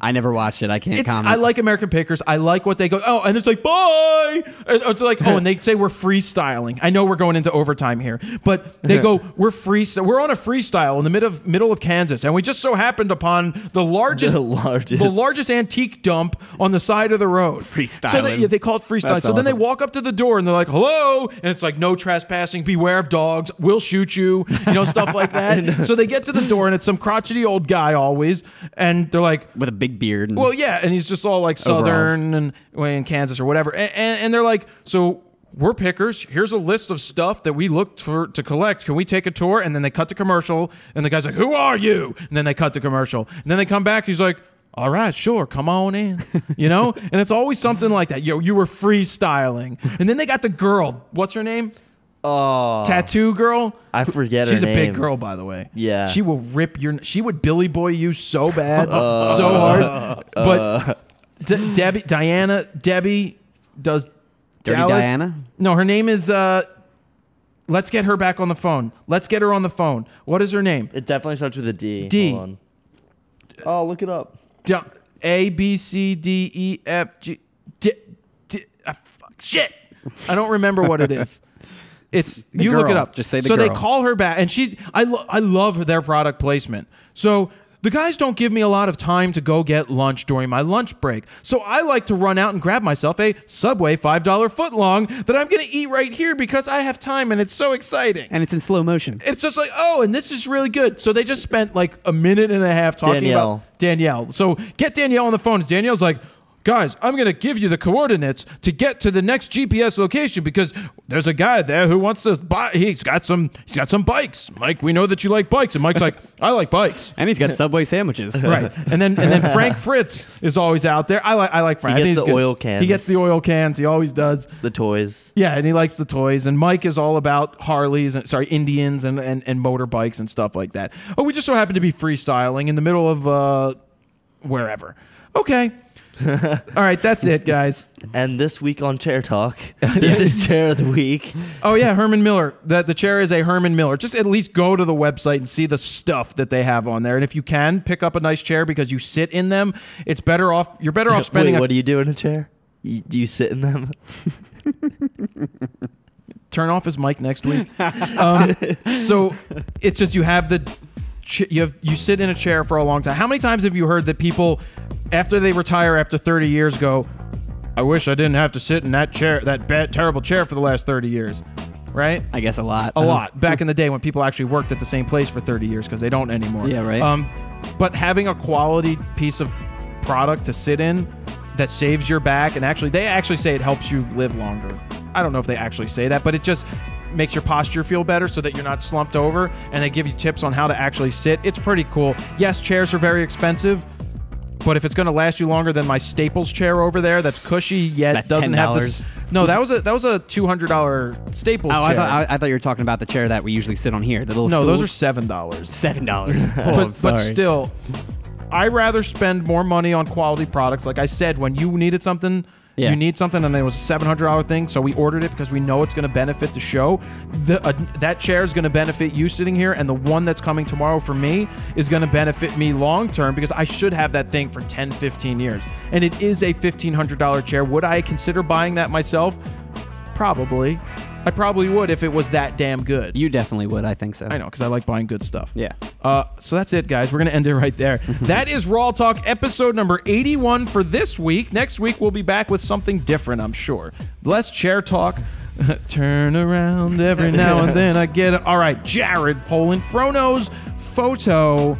I never watched it. I can't It's, comment. I like American Pickers. I like what they go. Oh, and it's like bye. And it's like oh, and they say we're freestyling. I know we're going into overtime here, but they go we're free. We're on a freestyle in the middle of middle of Kansas, and we just so happened upon the largest, The largest. the largest antique dump on the side of the road. Freestyle. So they, yeah, they call it freestyle. That's so then they walk up to the door and they're like, "Hello," and it's like, "No trespassing. Beware of dogs. We'll shoot you." You know, stuff like that. Uh, so they get to the door and it's some crotchety old guy always, and they're like, with a big beard. And well, yeah, and he's just all like Southern and way in Kansas or whatever, and, and, and they're like, so we're pickers. Here's a list of stuff that we looked for to collect. Can we take a tour? And then they cut to commercial, and the guy's like, "Who are you?" And then they cut to commercial, and then they come back. He's like. All right, sure, come on in. You know, and it's always something like that. Yo, you were freestyling, and then they got the girl. What's her name? Oh, Tattoo girl. I forget She's her a big girl, by the way. Yeah. She will rip your. She would Billy Boy you so bad, Uh, so hard. But D- Debbie, Diana, Debbie does. Dirty Dallas? Diana? No, her name is. uh Let's get her back on the phone. Let's get her on the phone. What is her name? It definitely starts with a D. D. Hold on. Oh, look it up. D- A B C D E F G. D, D, ah, fuck, shit. I don't remember what it is. It's the you look it up. Just say the so they call her back, and she's. I lo- I love their product placement. So the guys don't give me a lot of time to go get lunch during my lunch break. So I like to run out and grab myself a Subway five dollar foot long that I'm gonna eat right here because I have time and it's so exciting. and it's in slow motion. It's just like, oh, and this is really good. So they just spent like a minute and a half talking Danielle. about Danielle. So get Danielle on the phone. Danielle's like, guys, I'm going to give you the coordinates to get to the next GPS location because there's a guy there who wants to buy. He's got some. He's got some bikes. Mike, we know that you like bikes, and Mike's like, I like bikes. And he's got Subway sandwiches. Right, and then and then Frank Fritz is always out there. I like I like Frank. He gets he's the good. oil cans. He gets the oil cans. He always does. The toys. Yeah, and he likes the toys. And Mike is all about Harleys and sorry, Indians and, and, and motorbikes and stuff like that. Oh, we just so happen to be freestyling in the middle of uh wherever. Okay. All right, that's it, guys. And this week on Chair Talk, this is Chair of the Week. Oh yeah, Herman Miller. The the chair is a Herman Miller. Just at least go to the website and see the stuff that they have on there. And if you can pick up a nice chair because you sit in them, it's better off. You're better off spending. Wait, what do you do in a chair? You, do you sit in them? turn off his mic next week. um, so it's just you have the ch- you have you sit in a chair for a long time. How many times have you heard that people after they retire after 30 years go, "I wish I didn't have to sit in that chair, that bad terrible chair for the last 30 years." Right? I guess a lot. A lot. Back in the day when people actually worked at the same place for 30 years because they don't anymore. Yeah, right. Um, but having a quality piece of product to sit in that saves your back and actually they actually say it helps you live longer. I don't know if they actually say that, but it just makes your posture feel better so that you're not slumped over and they give you tips on how to actually sit. It's pretty cool. Yes, chairs are very expensive. But if it's going to last you longer than my Staples chair over there, that's cushy yet That's doesn't have $10. this. No, that was a that was a two hundred dollar Staples Oh, chair. I thought I, I thought you were talking about the chair that we usually sit on here. The little No, those are seven dollars. seven dollars. oh, but but still, I rather spend more money on quality products. Like I said, when you needed something, Yeah. you need something, and it was a seven hundred dollar thing, so we ordered it because we know it's going to benefit the show. The uh, that chair is going to benefit you sitting here, and the one that's coming tomorrow for me is going to benefit me long term because I should have that thing for 10, 15 years, and it is a fifteen hundred dollar chair. Would I consider buying that myself? Probably. I probably would if it was that damn good. you definitely would. I think so. I know because I like buying good stuff. Yeah. Uh, so that's it, guys. We're gonna end it right there. that is RAWtalk episode number 81 for this week. Next week we'll be back with something different, I'm sure. Less chair talk. Turn around every now and then. I get it. All right, Jared Polin, Fronos Photo.com.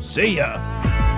See ya.